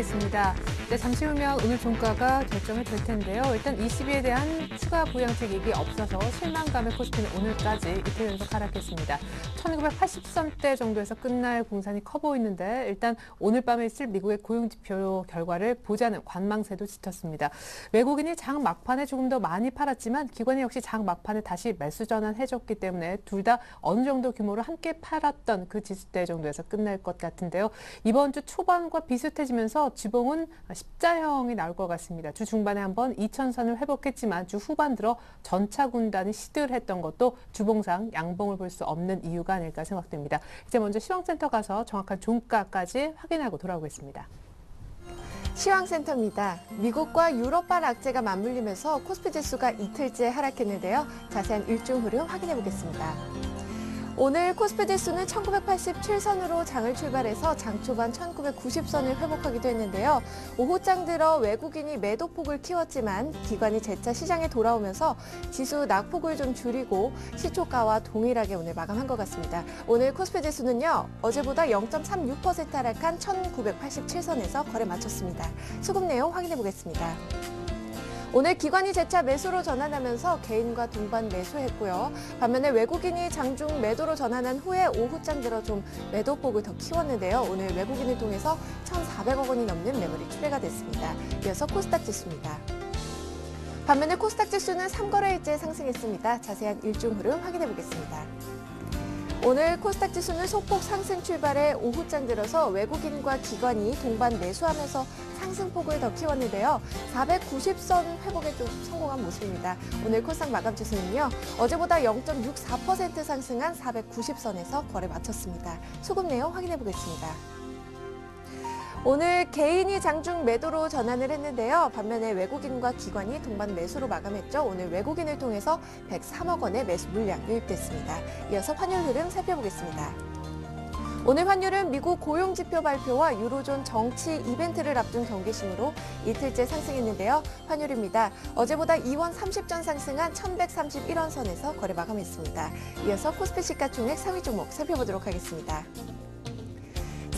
뉴스 시작하겠습니다. 네, 잠시 후면 오늘 종가가 결정이 될 텐데요. 일단 22에 대한 추가 부양책이 없어서 실망감의 코스피는 오늘까지 이틀 연속 하락했습니다. 1980선대 정도에서 끝날 공산이 커 보이는데 일단 오늘 밤에 있을 미국의 고용지표 결과를 보자는 관망세도 짙었습니다. 외국인이 장 막판에 조금 더 많이 팔았지만 기관이 역시 장 막판에 다시 매수 전환해줬기 때문에 둘 다 어느 정도 규모로 함께 팔았던 그 지수대 정도에서 끝날 것 같은데요. 이번 주 초반과 비슷해지면서 주봉은 십자형이 나올 것 같습니다. 주 중반에 한번 2천선을 회복했지만 주 후반 들어 전차 군단이 시들했던 것도 주봉상 양봉을 볼 수 없는 이유가 아닐까 생각됩니다. 이제 먼저 시황센터 가서 정확한 종가까지 확인하고 돌아오겠습니다. 시황센터입니다. 미국과 유럽발 악재가 맞물리면서 코스피 지수가 이틀째 하락했는데요. 자세한 일중 흐름 확인해 보겠습니다. 오늘 코스피 지수는 1987선으로 장을 출발해서 장 초반 1990선을 회복하기도 했는데요. 오후장 들어 외국인이 매도폭을 키웠지만 기관이 재차 시장에 돌아오면서 지수 낙폭을 좀 줄이고 시초가와 동일하게 오늘 마감한 것 같습니다. 오늘 코스피 지수는요. 어제보다 0.36% 하락한 1987선에서 거래 마쳤습니다. 수급 내용 확인해 보겠습니다. 오늘 기관이 재차 매수로 전환하면서 개인과 동반 매수했고요. 반면에 외국인이 장중 매도로 전환한 후에 오후장 들어 좀 매도폭을 더 키웠는데요. 오늘 외국인을 통해서 1,400억 원이 넘는 매물이 출회가 됐습니다. 이어서 코스닥 지수입니다. 반면에 코스닥 지수는 3거래일째 상승했습니다. 자세한 일중 흐름 확인해 보겠습니다. 오늘 코스닥 지수는 소폭 상승 출발해 오후장 들어서 외국인과 기관이 동반 매수하면서 상승폭을 더 키웠는데요. 490선 회복에 좀 성공한 모습입니다. 오늘 코스닥 마감 지수는요. 어제보다 0.64% 상승한 490선에서 거래 마쳤습니다. 수급 내용 확인해 보겠습니다. 오늘 개인이 장중 매도로 전환을 했는데요. 반면에 외국인과 기관이 동반 매수로 마감했죠. 오늘 외국인을 통해서 103억 원의 매수 물량 유입됐습니다. 이어서 환율 흐름 살펴보겠습니다. 오늘 환율은 미국 고용 지표 발표와 유로존 정치 이벤트를 앞둔 경계심으로 이틀째 상승했는데요. 환율입니다. 어제보다 2원 30전 상승한 1131원 선에서 거래 마감했습니다. 이어서 코스피 시가총액 상위 종목 살펴보도록 하겠습니다.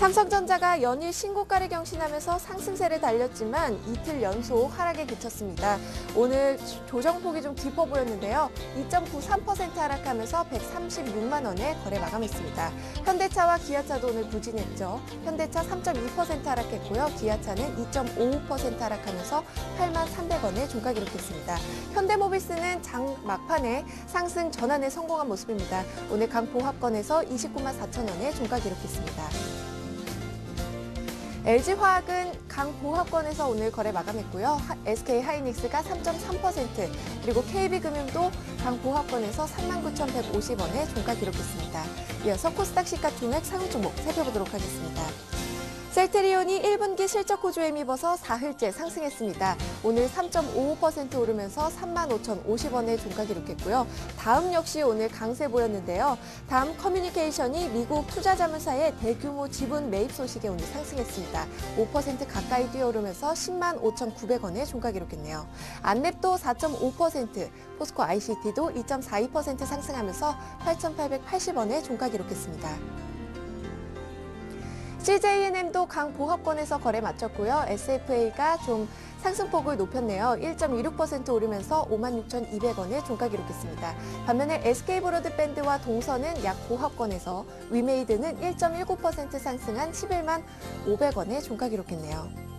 삼성전자가 연일 신고가를 경신하면서 상승세를 달렸지만 이틀 연속 하락에 그쳤습니다. 오늘 조정폭이 좀 깊어 보였는데요. 2.93% 하락하면서 136만 원에 거래 마감했습니다. 현대차와 기아차도 오늘 부진했죠. 현대차 3.2% 하락했고요. 기아차는 2.55% 하락하면서 8만 300원에 종가 기록했습니다. 현대모비스는 장 막판에 상승 전환에 성공한 모습입니다. 오늘 강보합권에서 29만 4천 원에 종가 기록했습니다. LG화학은 강보합권에서 오늘 거래 마감했고요. SK하이닉스가 3.3% 그리고 KB금융도 강보합권에서 39,150원에 종가 기록했습니다. 이어서 코스닥 시가 총액 상위 종목 살펴보도록 하겠습니다. 셀트리온이 1분기 실적 호조에 힘입어서 4흘째 상승했습니다. 오늘 3.55% 오르면서 35,050원에 종가 기록했고요. 다음 역시 오늘 강세 보였는데요. 다음 커뮤니케이션이 미국 투자자문사의 대규모 지분 매입 소식에 오늘 상승했습니다. 5% 가까이 뛰어오르면서 10만 5,900원에 종가 기록했네요. 안랩도 4.5%, 포스코 ICT도 2.42% 상승하면서 8,880원에 종가 기록했습니다. CJNM도 강 보합권에서 거래 마쳤고요. SFA가 좀 상승폭을 높였네요. 1.26% 오르면서 56,200원에 종가 기록했습니다. 반면에 SK브로드밴드와 동선은 약 보합권에서 위메이드는 1.19% 상승한 11만 500원에 종가 기록했네요.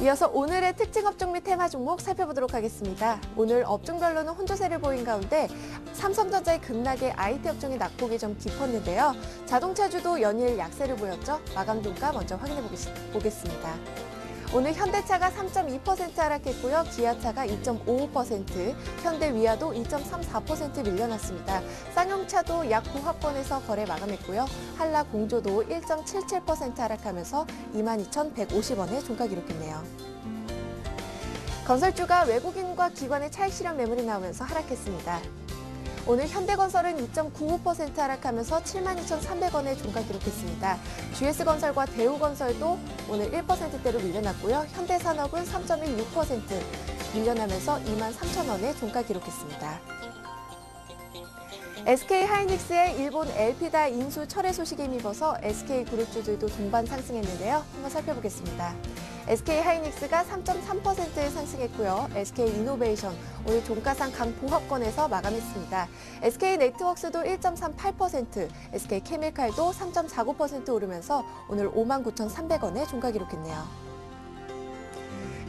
이어서 오늘의 특징 업종 및 테마 종목 살펴보도록 하겠습니다. 오늘 업종별로는 혼조세를 보인 가운데 삼성전자의 급락에 IT 업종의 낙폭이 좀 깊었는데요. 자동차주도 연일 약세를 보였죠. 마감 종가 먼저 확인해 보겠습니다. 오늘 현대차가 3.2% 하락했고요. 기아차가 2.55%, 현대위아도 2.34% 밀려났습니다. 쌍용차도 약 9합권에서 거래 마감했고요. 한라공조도 1.77% 하락하면서 22,150원에 종가 기록했네요. 건설주가 외국인과 기관의 차익 실현 매물이 나오면서 하락했습니다. 오늘 현대건설은 2.95% 하락하면서 72,300원에 종가 기록했습니다. GS건설과 대우건설도 오늘 1%대로 밀려났고요. 현대산업은 3.16% 밀려나면서 2만 3천원에 종가 기록했습니다. SK 하이닉스의 일본 엘피다 인수 철회 소식에 힘입어서 SK 그룹주들도 동반 상승했는데요. 한번 살펴보겠습니다. SK 하이닉스가 3.3% 상승했고요. SK 이노베이션 오늘 종가상 강보합권에서 마감했습니다. SK 네트워크스도 1.38%, SK 케미칼도 3.49% 오르면서 오늘 59,300원에 종가 기록했네요.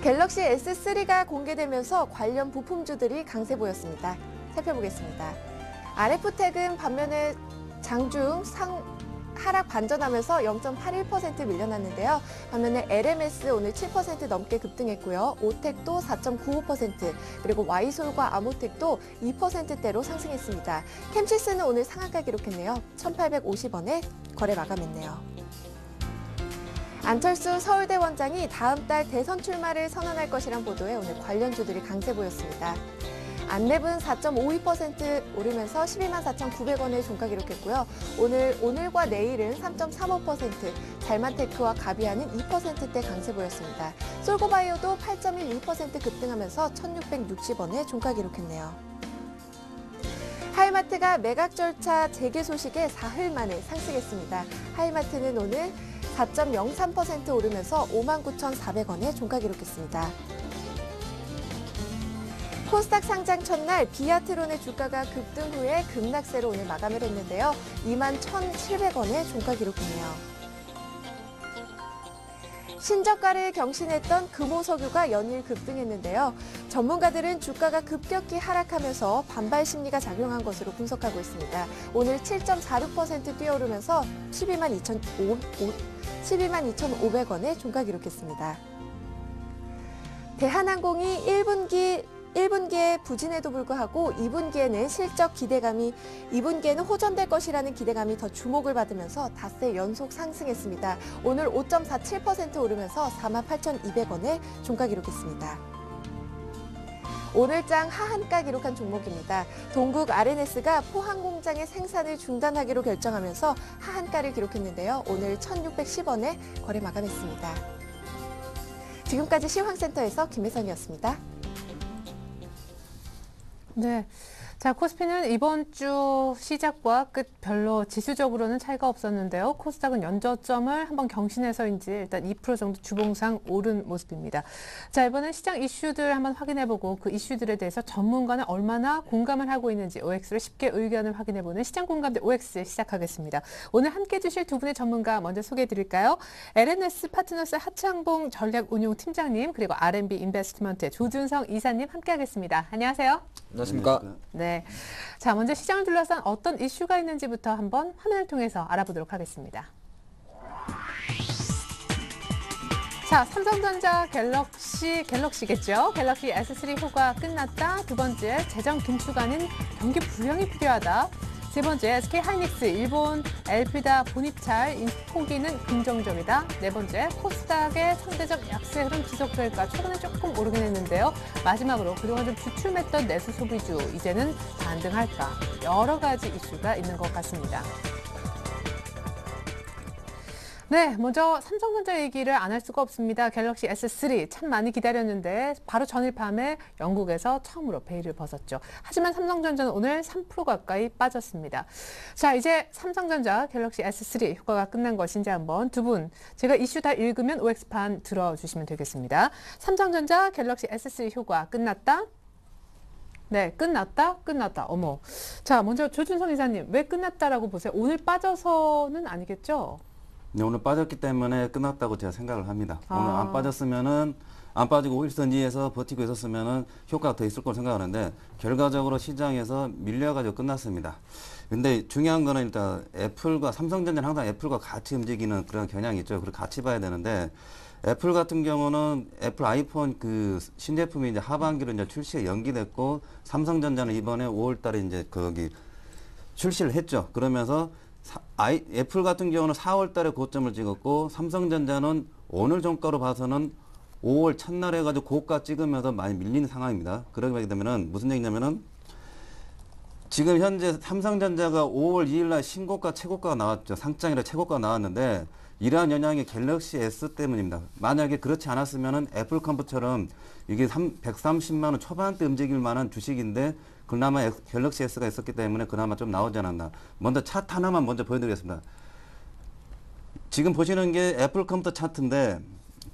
갤럭시 S3가 공개되면서 관련 부품주들이 강세 보였습니다. 살펴보겠습니다. RF텍은 반면에 장중 상 하락 반전하면서 0.81% 밀려났는데요. 반면에 LMS 오늘 7% 넘게 급등했고요. 오텍도 4.95% 그리고 와이솔과 아모텍도 2%대로 상승했습니다. 캠시스는 오늘 상한가 기록했네요. 1,850원에 거래 마감했네요. 안철수 서울대 원장이 다음 달 대선 출마를 선언할 것이란 보도에 오늘 관련주들이 강세 보였습니다. 안랩은 4.52% 오르면서 12만 4,900원의 종가 기록했고요. 오늘 오늘과 내일은 3.35%, 잘만테크와 가비아는 2%대 강세 보였습니다. 솔고바이오도 8.12% 급등하면서 1,660원의 종가 기록했네요. 하이마트가 매각 절차 재개 소식에 사흘 만에 상승했습니다. 하이마트는 오늘 4.03% 오르면서 59,400원에 종가 기록했습니다. 코스닥 상장 첫날 비아트론의 주가가 급등 후에 급락세로 오늘 마감을 했는데요. 21,700원에 종가 기록했네요. 신저가를 경신했던 금호석유가 연일 급등했는데요. 전문가들은 주가가 급격히 하락하면서 반발 심리가 작용한 것으로 분석하고 있습니다. 오늘 7.46% 뛰어오르면서 12만 12만 2,500원에 종가 기록했습니다. 대한항공이 1분기 1분기에 부진에도 불구하고 2분기에는 실적 기대감이 2분기에는 호전될 것이라는 기대감이 더 주목을 받으면서 닷새 연속 상승했습니다. 오늘 5.47% 오르면서 48,200원에 종가 기록했습니다. 오늘장 하한가 기록한 종목입니다. 동국 RNS가 포항 공장의 생산을 중단하기로 결정하면서 하한가를 기록했는데요. 오늘 1,610원에 거래 마감했습니다. 지금까지 시황센터에서 김혜선이었습니다. 네. 자, 코스피는 이번 주 시작과 끝 별로 지수적으로는 차이가 없었는데요. 코스닥은 연저점을 한번 경신해서인지 일단 2% 정도 주봉상 오른 모습입니다. 자, 이번엔 시장 이슈들 한번 확인해보고 그 이슈들에 대해서 전문가는 얼마나 공감을 하고 있는지 OX로 쉽게 의견을 확인해보는 시장 공감대 OX 시작하겠습니다. 오늘 함께 해주실 두 분의 전문가 먼저 소개해드릴까요? LNS 파트너스 하창봉 전략운용팀장님 그리고 RMB 인베스트먼트의 조준성 이사님 함께하겠습니다. 안녕하세요. 안녕하십니까. 네. 자, 먼저 시장을 둘러싼 어떤 이슈가 있는지부터 한번 화면을 통해서 알아보도록 하겠습니다. 자, 삼성전자 갤럭시, 갤럭시겠죠? 갤럭시 S3 호가 끝났다. 두 번째, 재정 긴축하는 경기 부양이 필요하다. 세 번째, SK 하이닉스 일본 엘피다 본입찰 포기는 긍정적이다. 네 번째, 코스닥의 상대적 약세 흐름 지속될까? 최근에 조금 오르긴 했는데요. 마지막으로 그동안 좀 주춤했던 내수 소비주 이제는 반등할까? 여러 가지 이슈가 있는 것 같습니다. 네, 먼저 삼성전자 얘기를 안 할 수가 없습니다. 갤럭시 S3 참 많이 기다렸는데 바로 전일 밤에 영국에서 처음으로 베일을 벗었죠. 하지만 삼성전자는 오늘 3% 가까이 빠졌습니다. 자, 이제 삼성전자 갤럭시 S3 효과가 끝난 것인지 한번 두 분 제가 이슈 다 읽으면 OX판 들어주시면 되겠습니다. 삼성전자 갤럭시 S3 효과 끝났다. 네, 끝났다, 끝났다. 어머. 자, 먼저 조준성 이사님, 왜 끝났다라고 보세요? 오늘 빠져서는 아니겠죠? 네, 오늘 빠졌기 때문에 끝났다고 제가 생각을 합니다. 아. 오늘 안 빠졌으면은 안 빠지고 5일선 이에서 버티고 있었으면은 효과가 더 있을 거로 생각하는데 결과적으로 시장에서 밀려가지고 끝났습니다. 근데 중요한 거는 일단 애플과 삼성전자는 항상 애플과 같이 움직이는 그런 경향이 있죠. 그걸 같이 봐야 되는데 애플 같은 경우는 애플 아이폰 그 신제품이 이제 하반기로 이제 출시가 연기됐고 삼성전자는 이번에 5월 달에 이제 거기 출시를 했죠. 그러면서 사- 아이, 애플 같은 경우는 4월 달에 고점을 찍었고 삼성전자는 오늘 종가로 봐서는 5월 첫날 해가지고 고가 찍으면서 많이 밀리는 상황입니다. 그러게 되면은 무슨 얘기냐면은 지금 현재 삼성전자가 5월 2일 날 신고가 최고가가 나왔죠. 상장 이래 최고가가 나왔는데 이러한 영향이 갤럭시 S 때문입니다. 만약에 그렇지 않았으면은 애플 컴퓨터처럼 이게 3, 130만 원 초반대 움직일 만한 주식인데 그나마 엑- 갤럭시 S가 있었기 때문에 그나마 좀 나오지 않았나. 먼저 차트 하나만 먼저 보여드리겠습니다. 지금 보시는 게 애플 컴퓨터 차트인데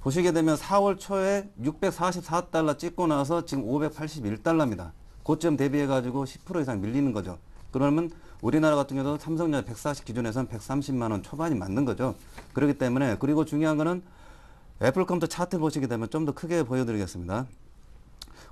보시게 되면 4월 초에 644달러 찍고 나서 지금 581달러입니다. 고점 대비해 가지고 10% 이상 밀리는 거죠. 그러면 우리나라 같은 경우도 삼성전자 140 기준에서는 130만 원 초반이 맞는 거죠. 그렇기 때문에 그리고 중요한 거는 애플 컴퓨터 차트 보시게 되면 좀 더 크게 보여드리겠습니다.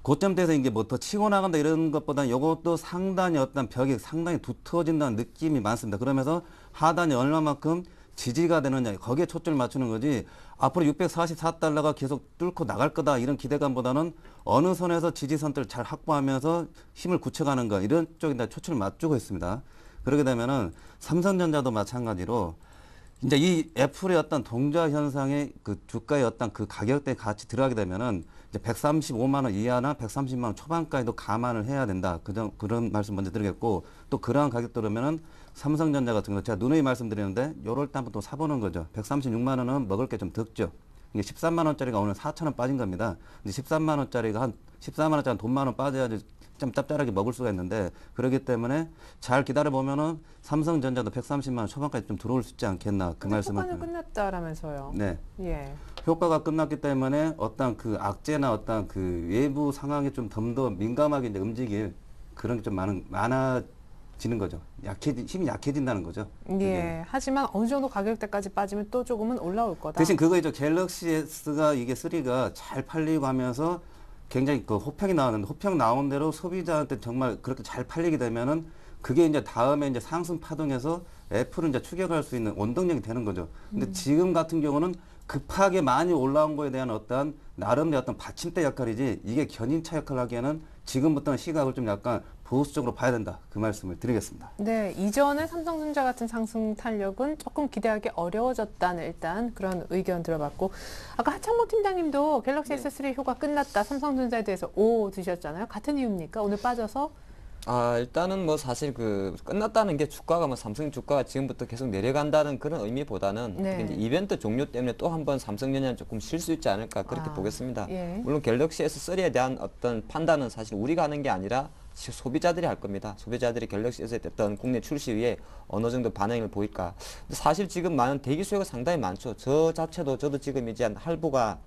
고점대에서 이게 뭐더 치고 나간다 이런 것보다는 이것도 상단이 어떤 벽이 상당히 두터워진다는 느낌이 많습니다. 그러면서 하단이 얼마만큼 지지가 되느냐 거기에 초점을 맞추는 거지 앞으로 644달러가 계속 뚫고 나갈 거다 이런 기대감보다는 어느 선에서 지지선들을 잘 확보하면서 힘을 굳혀가는 거 이런 쪽에다 초점을 맞추고 있습니다. 그렇게 되면은 삼성전자도 마찬가지로 이제 이 애플의 어떤 동자 현상의 그 주가의 어떤 그 가격대 같이 들어가게 되면은 이제 135만 원 이하나 130만 원 초반까지도 감안을 해야 된다. 그런 그런 말씀 먼저 드리겠고 또 그러한 가격 들으면은 삼성전자 같은 거 제가 누누이 말씀드리는데 요럴 때 한번 또 사보는 거죠. 136만 원은 먹을 게좀 적죠. 이게 13만 원짜리가 오늘 4천 원 빠진 겁니다. 근데 13만 원짜리가 한 14만 원짜리 돈만 원 빠져야지 좀 짭짤하게 먹을 수가 있는데 그렇기 때문에 잘 기다려 보면은 삼성전자도 130만 원 초반까지 좀 들어올 수 있지 않겠나 그 말씀을 효과는 끝났다라면서요. 네. 예. 효과가 끝났기 때문에 어떤 그 악재나 어떤 그 외부 상황에 좀 더 더 민감하게 이제 움직일 그런 게 좀 많은 많아 지는 거죠. 약해지 힘이 약해진다는 거죠. 예. 그게. 하지만 어느 정도 가격대까지 빠지면 또 조금은 올라올 거다. 대신 그거이죠. 갤럭시 S가 이게 3가 잘 팔리고 하면서 굉장히 그 호평이 나오는데 호평 나온 대로 소비자한테 정말 그렇게 잘 팔리게 되면은 그게 이제 다음에 이제 상승 파동에서 애플은 이제 추격할 수 있는 원동력이 되는 거죠. 근데 지금 같은 경우는 급하게 많이 올라온 거에 대한 어떤 나름의 어떤 받침대 역할이지 이게 견인차 역할을 하기에는 지금부터는 시각을 좀 약간 보수적으로 봐야 된다. 그 말씀을 드리겠습니다. 네, 이전에 삼성전자 같은 상승 탄력은 조금 기대하기 어려워졌다는 일단 그런 의견 들어봤고 아까 하창모 팀장님도 갤럭시 S3 효과 끝났다 삼성전자에 대해서 오 드셨잖아요. 같은 이유입니까? 오늘 빠져서 아, 일단은 뭐 사실 그 끝났다는 게 주가가 뭐 삼성 주가가 지금부터 계속 내려간다는 그런 의미보다는 네. 이제 이벤트 종료 때문에 또 한 번 삼성전자는 조금 쉴 수 있지 않을까 그렇게 아, 보겠습니다. 예. 물론 갤럭시 S3에 대한 어떤 판단은 사실 우리가 하는 게 아니라 시- 소비자들이 할 겁니다. 소비자들이 갤럭시 S에 어떤 국내 출시 후에 어느 정도 반응을 보일까. 사실 지금 많은 대기 수요가 상당히 많죠. 저 자체도 저도 지금 이제 한 할부가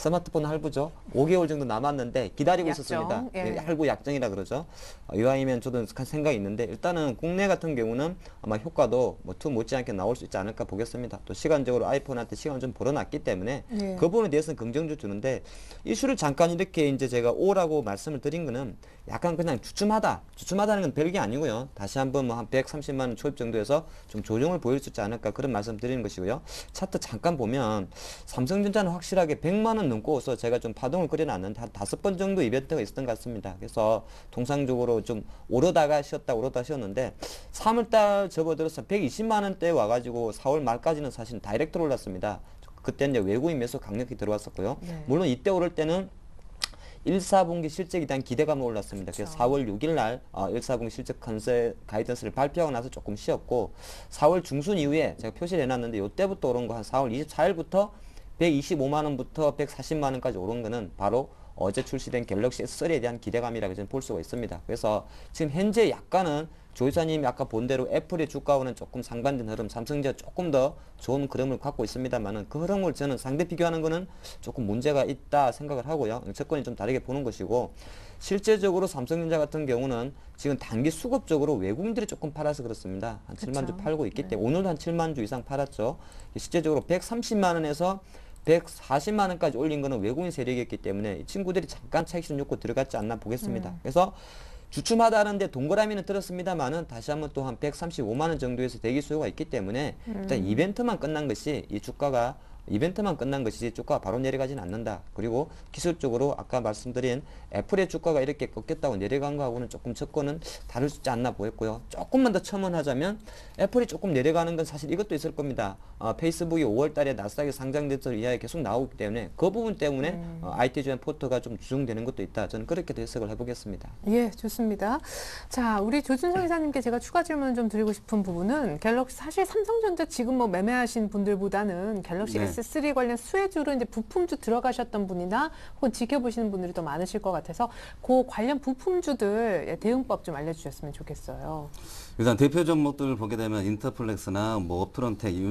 스마트폰 할부죠. 5개월 정도 남았는데 기다리고 약정, 있었습니다. 예. 예, 할부 약정이라 그러죠. 어, 이왕이면 저도 생각이 있는데 일단은 국내 같은 경우는 아마 효과도 뭐투 못지않게 나올 수 있지 않을까 보겠습니다. 또 시간적으로 아이폰한테 시간을 좀 벌어놨기 때문에 예. 그 부분에 대해서는 긍정적 주는데 이슈를 잠깐 이렇게 이제 제가 오라고 말씀을 드린 거는 약간 그냥 주춤하다. 주춤하다는 건 별게 아니고요. 다시 한번 뭐 한 130만 원 초입 정도에서 좀 조정을 보일 수 있지 않을까 그런 말씀 드리는 것이고요. 차트 잠깐 보면 삼성전자는 확실하게 100만 원 넘고서 제가 좀 파동을 그려놨는데 한 다섯 번 정도 이벤트가 있었던 것 같습니다. 그래서 통상적으로 좀 오르다가 쉬었다 오르다 쉬었는데 3월달 접어들어서 120만 원대 와가지고 4월 말까지는 사실 다이렉트로 올랐습니다. 그때 이제 외국인 매수 강력히 들어왔었고요. 네. 물론 이때 오를 때는 1, 4분기 실적에 대한 기대감이 올랐습니다. 그래서 그렇죠. 4월 4월 6일 날 어, 1, 4분기 실적 컨셉 가이던스를 발표하고 나서 조금 쉬었고 4월 중순 이후에 제가 표시를 해놨는데 이때부터 오른 거 한 4월 24일부터 125만 원부터 140만 원까지 오른 거는 바로 어제 출시된 갤럭시 S3에 대한 기대감이라고 저는 볼 수가 있습니다. 그래서 지금 현재 약간은 조 이사님이 아까 본 대로 애플의 주가와는 조금 상반된 흐름, 삼성전자 조금 더 좋은 흐름을 갖고 있습니다만은 그 흐름을 저는 상대 비교하는 거는 조금 문제가 있다 생각을 하고요. 채권이 좀 다르게 보는 것이고 실제적으로 삼성전자 같은 경우는 지금 단기 수급적으로 외국인들이 조금 팔아서 그렇습니다. 한 7만 주 그쵸. 팔고 있기 네. 때문에 오늘도 한 7만 주 이상 팔았죠. 실제적으로 130만 원에서 140만 원까지 올린 거는 외국인 세력이었기 때문에 이 친구들이 잠깐 차익 욕구 들어갔지 않나 보겠습니다. 그래서 주춤하다는데 동그라미는 들었습니다만은 다시 한번 또 한 135만 원 정도에서 대기 수요가 있기 때문에 일단 이벤트만 끝난 것이 이 주가가 이벤트만 끝난 것이지 주가가 바로 내려가지는 않는다. 그리고 기술적으로 아까 말씀드린 애플의 주가가 이렇게 꺾였다고 내려간 거하고는 조금 접근은 다를 수 있지 않나 보였고요. 조금만 더 첨언하자면 애플이 조금 내려가는 건 사실 이것도 있을 겁니다. 어, 페이스북이 5월 달에 나스닥에 상장됐던 이하에 계속 나오기 때문에 그 부분 때문에 어, IT 주엔 포트가 좀 주중되는 것도 있다. 저는 그렇게 해석을 해보겠습니다. 예, 좋습니다. 자, 우리 조준성 이사님께 제가 추가 질문 좀 드리고 싶은 부분은 갤럭시 사실 삼성전자 지금 뭐 매매하신 분들보다는 갤럭시 네. S3 관련 수혜주로 이제 부품주 들어가셨던 분이나 혹은 지켜보시는 분들이 더 많으실 것 같아서 그 관련 부품주들 예, 대응법 좀 알려주셨으면 좋겠어요. 일단 대표 종목들을 보게 되면 인터플렉스나 뭐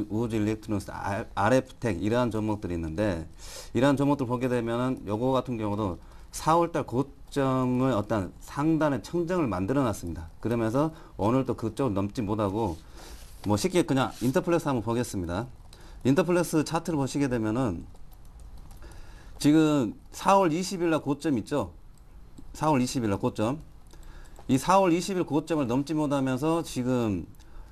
우주 일렉트로닉스, 알- RF텍 이러한 종목들이 있는데 이러한 종목들 보게 되면은 요거 같은 경우도 4월달 고점을 어떤 상단의 청정을 만들어 놨습니다. 그러면서 오늘 또 그쪽을 넘지 못하고 뭐 쉽게 그냥 인터플렉스 한번 보겠습니다. 인터플렉스 차트를 보시게 되면은 지금 4월 20일 날 고점 있죠? 4월 20일 날 고점. 이 4월 20일 고점을 넘지 못하면서 지금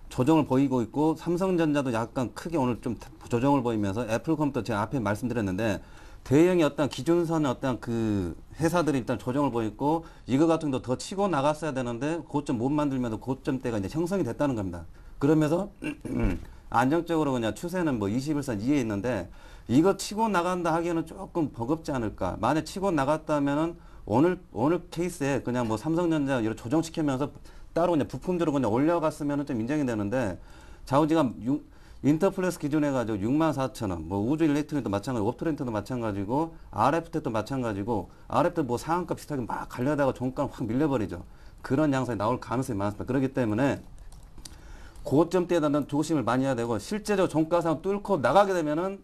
조정을 보이고 있고 삼성전자도 약간 크게 오늘 좀 조정을 보이면서 애플컴퓨터 제가 앞에 말씀드렸는데 대형의 어떤 기준선의 어떤 그 회사들이 일단 조정을 보이고 이거 같은 것도 더 치고 나갔어야 되는데 고점 못 만들면서 고점대가 이제 형성이 됐다는 겁니다. 그러면서 안정적으로 그냥 추세는 뭐 21선 이에 있는데 이거 치고 나간다 하기에는 조금 버겁지 않을까. 만약 치고 나갔다면은 오늘 오늘 케이스에 그냥 뭐 삼성전자 이런 조정시키면서 따로 그냥 부품들을 그냥 올려갔으면은 좀 인정이 되는데 좌우지가 육- 인터플렉스 기준해 가지고 6만 4천 원, 뭐 우주 일렉트릭도 마찬가지고 옵트렌트도 마찬가지고 RF텍도 마찬가지고 RF도 뭐 상한가 비슷하게 막 갈려다가 종가를 확 밀려버리죠. 그런 양상이 나올 가능성이 많습니다. 그렇기 때문에 고점대에 대한 조심을 많이 해야 되고 실제로 종가상 뚫고 나가게 되면은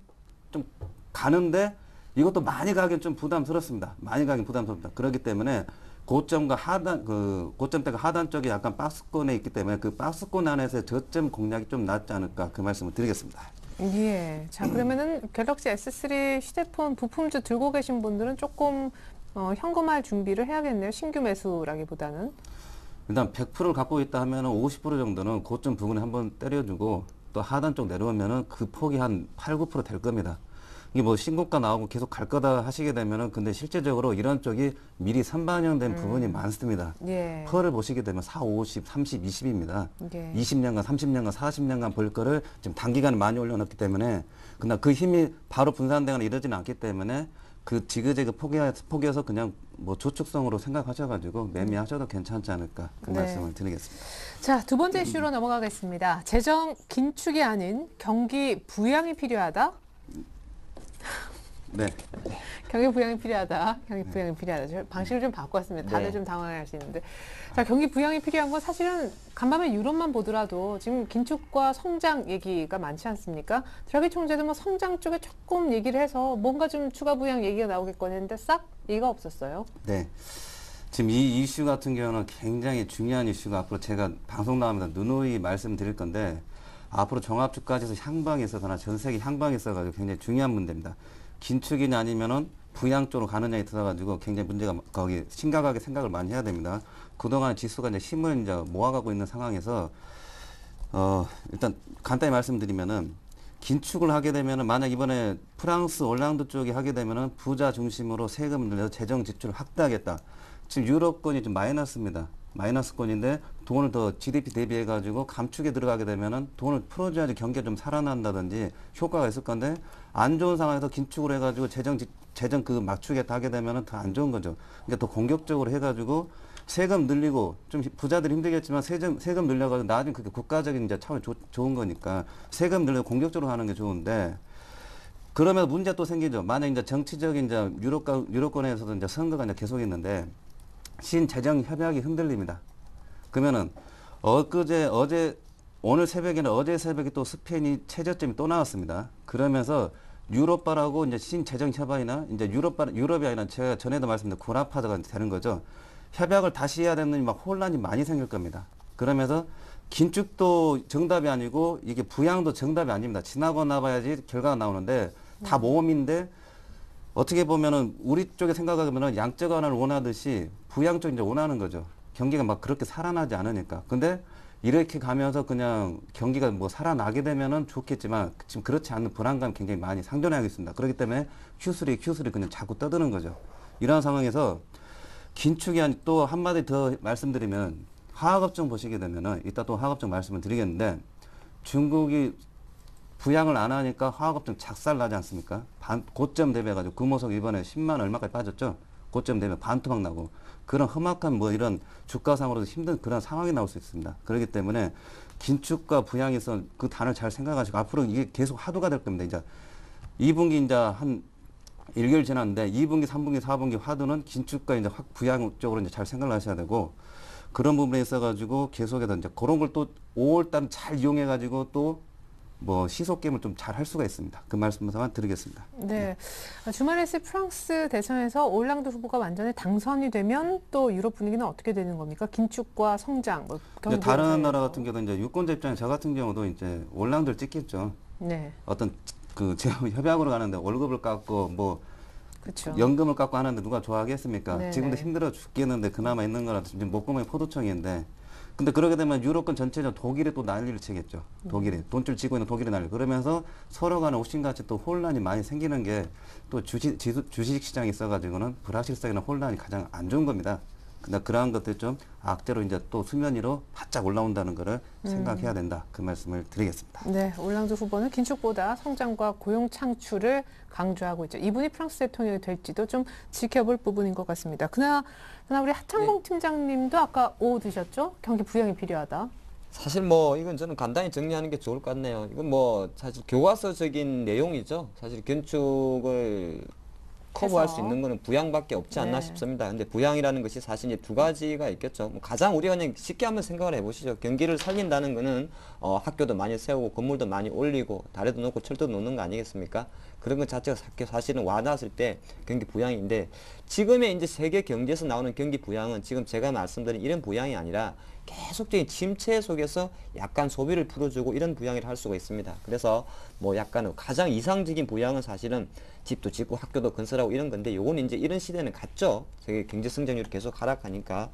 좀 가는데 이것도 많이 가긴 좀 부담스럽습니다. 많이 가긴 부담스럽다. 그렇기 때문에 고점과 하단 그 고점대가 하단 쪽에 약간 박스권에 있기 때문에 그 박스권 안에서의 저점 공략이 좀 낫지 않을까 그 말씀을 드리겠습니다. 예. 자, 그러면은 갤럭시 S3 휴대폰 부품주 들고 계신 분들은 조금 어, 현금할 준비를 해야겠네요. 신규 매수라기보다는. 일단 100%를 갖고 있다 하면은 50% 정도는 고점 부근에 한번 때려주고 또 하단 쪽 내려오면은 그 폭이 한 8, 9%될 겁니다. 이게 뭐 신고가 나오고 계속 갈 거다 하시게 되면은 근데 실제적으로 이런 쪽이 미리 선반영된 부분이 많습니다. 예. 퍼를 보시게 되면 4, 50, 30, 20입니다. 예. 20년간, 30년간, 40년간 벌 거를 지금 단기간에 많이 올려놨기 때문에 그러나 그 힘이 바로 분산되거나 이러지는 않기 때문에 그 지그재그 포기해, 포기해서 그냥 뭐 조축성으로 생각하셔가지고 매매하셔도 괜찮지 않을까 그 네. 말씀을 드리겠습니다. 자, 두 번째 이슈로 넘어가겠습니다. 재정 긴축이 아닌 경기 부양이 필요하다. 네. 경기 부양이 필요하다. 경기 부양이 필요하다. 저 방식을 좀 바꿨습니다. 다들 네. 좀 당황해 하시는데. 자, 경기 부양이 필요한 건 사실은 간밤에 유럽만 보더라도 지금 긴축과 성장 얘기가 많지 않습니까? 드라기 총재도 뭐 성장 쪽에 조금 얘기를 해서 뭔가 좀 추가 부양 얘기가 나오겠거니 했는데 싹 얘기가 없었어요. 네. 지금 이 이슈 같은 경우는 굉장히 중요한 이슈가 앞으로 제가 방송 나오면서 누누이 말씀드릴 건데 앞으로 종합주가지수 향방에 있어서나 전 세계 향방에 있어가지고 굉장히 중요한 문제입니다. 긴축이냐 아니면은 부양 쪽으로 가느냐에 있어가지고 굉장히 문제가 거기 심각하게 생각을 많이 해야 됩니다. 그동안 지수가 이제 힘을 이제 모아가고 있는 상황에서 어, 일단 간단히 말씀드리면은 긴축을 하게 되면은 만약 이번에 프랑스 올랑드 쪽이 하게 되면은 부자 중심으로 세금을 늘려서 재정 지출을 확대하겠다. 지금 유럽권이 좀 마이너스입니다. 마이너스권인데 돈을 더 GDP 대비해 가지고 감축에 들어가게 되면은 돈을 풀어줘야지 경기가 좀 살아난다든지 효과가 있을 건데 안 좋은 상황에서 긴축을 해 가지고 재정 지- 재정 그 맞추게 하게 되면은 더 안 좋은 거죠. 그러니까 더 공격적으로 해 가지고 세금 늘리고 좀 부자들이 힘들겠지만 세금 세금 늘려 가지고 나중에 그게 국가적인 이제 차원이 좋- 좋은 거니까 세금 늘려 공격적으로 하는 게 좋은데 그러면 문제 또 생기죠. 만약 이제 정치적인 이제 유럽과 유럽권에서도 이제 선거가 이제 계속 있는데 신재정 협약이 흔들립니다. 그러면은 엊그제 어제 오늘 새벽에는 어제 새벽에 또 스페인이 최저점이 또 나왔습니다. 그러면서 유럽바라고 이제 신재정 협약이나 이제 유럽바 유럽이 아니라 제가 전에도 말씀드린 고라파드가 되는 거죠. 협약을 다시 해야 되는 막 혼란이 많이 생길 겁니다. 그러면서 긴축도 정답이 아니고 이게 부양도 정답이 아닙니다. 지나고 나봐야지 결과가 나오는데 다 모험인데 어떻게 보면은 우리 쪽에 생각하면은 양적 완화를 원하듯이 부양 쪽 이제 원하는 거죠. 경기가 막 그렇게 살아나지 않으니까. 근데 이렇게 가면서 그냥 경기가 뭐 살아나게 되면은 좋겠지만 지금 그렇지 않은 불안감 굉장히 많이 상존하고 있습니다. 그렇기 때문에 Q3, Q3 그냥 자꾸 떠드는 거죠. 이러한 상황에서 긴축이 아니 또 한마디 더 말씀드리면 화학업종 보시게 되면은 이따 또 화학업종 말씀을 드리겠는데 중국이 부양을 안 하니까 화학업종 작살 나지 않습니까? 반, 고점 대비해가지고 금호석 이번에 10만 얼마까지 빠졌죠? 고점 대비 반토막 나고 그런 험악한 뭐 이런 주가 상으로도 힘든 그런 상황이 나올 수 있습니다. 그렇기 때문에 긴축과 부양에서 그 단을 잘 생각하시고 앞으로 이게 계속 하도가 될 겁니다. 이제 2분기 이제 한 1개월 지났는데 2분기, 3분기, 4분기 화두는 긴축과 이제 확 부양 쪽으로 이제 잘 생각을 하셔야 되고 그런 부분에 있어 가지고 계속해서 이제 그런 걸 또 5월달 잘 이용해 가지고 또 뭐 시속 게임을 좀 잘 할 수가 있습니다. 그 말씀만 드리겠습니다. 네. 주말에 있을 프랑스 대선에서 올랑드 후보가 완전히 당선이 되면 또 유럽 분위기는 어떻게 되는 겁니까? 긴축과 성장, 뭐 이제 다른. 나라 같은 경우는 이제 유권자 입장에 저 같은 경우도 이제 올랑드를 찍겠죠. 네, 어떤 그 협약으로 가는데 월급을 깎고 뭐 그렇죠. 연금을 깎고 하는데 누가 좋아하겠습니까? 네네. 지금도 힘들어 죽겠는데 그나마 있는 거라도 지금 목구멍이 포도청인데 근데 그러게 되면 유럽권 전체적으로 독일이 또 난리를 치겠죠. 독일이 돈줄 쥐고 있는 독일이 난리. 그러면서 서로 간에 옥신같이 또 혼란이 많이 생기는 게 또 주식 지수- 주식 시장에 있어가지고는 불확실성이나 혼란이 가장 안 좋은 겁니다. 근데 그러한 것들 좀 악재로 이제 또 수면 위로 바짝 올라온다는 거를 생각해야 된다. 그 말씀을 드리겠습니다. 네, 올랑드 후보는 긴축보다 성장과 고용 창출을 강조하고 있죠. 이분이 프랑스 대통령이 될지도 좀 지켜볼 부분인 것 같습니다. 그나, 그나 우리 하창봉 네. 팀장님도 아까 오 드셨죠? 경기 부양이 필요하다. 사실 뭐 이건 저는 간단히 정리하는 게 좋을 것 같네요. 이건 뭐 사실 교과서적인 내용이죠. 사실 건축을 커버할 해서. 수 있는 거는 부양밖에 없지 않나 네. 싶습니다. 근데 부양이라는 것이 사실 이제 두 가지가 있겠죠. 뭐 가장 우리가 그냥 쉽게 한번 생각을 해보시죠. 경기를 살린다는 거는 어, 학교도 많이 세우고 건물도 많이 올리고 다리도 놓고 철도도 놓는 거 아니겠습니까? 그런 것 자체가 사- 사실은 와닿았을 때 경기 부양인데 지금의 이제 세계 경제에서 나오는 경기 부양은 지금 제가 말씀드린 이런 부양이 아니라 계속적인 침체 속에서 약간 소비를 풀어주고 이런 부양을 할 수가 있습니다. 그래서 뭐 약간 가장 이상적인 부양은 사실은 집도 짓고 학교도 건설하고 이런 건데 요거는 이제 이런 시대는 갔죠. 세계 경제 성장률이 계속 하락하니까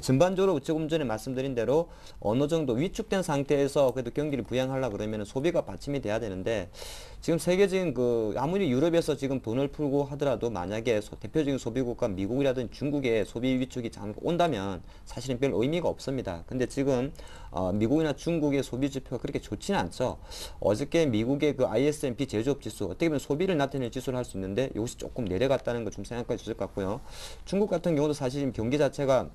전반적으로 조금 전에 말씀드린 대로 어느 정도 위축된 상태에서 그래도 경기를 부양하려고 그러면 소비가 받침이 돼야 되는데 지금 세계적인 그 아무리 유럽에서 지금 돈을 풀고 하더라도 만약에 소- 대표적인 소비 국가 미국이라든지 중국의 소비 위축이 잠 온다면 사실은 별 의미가 없습니다. 근데 지금 어, 미국이나 중국의 소비 지표가 그렇게 좋지는 않죠. 어저께 미국의 그 ISM-P 제조업 지수 어떻게 보면 소비를 나타내는 지수를 할 수 있는데 이것이 조금 내려갔다는 거좀 생각할 수 있을 것 같고요. 중국 같은 경우도 사실 경기 자체가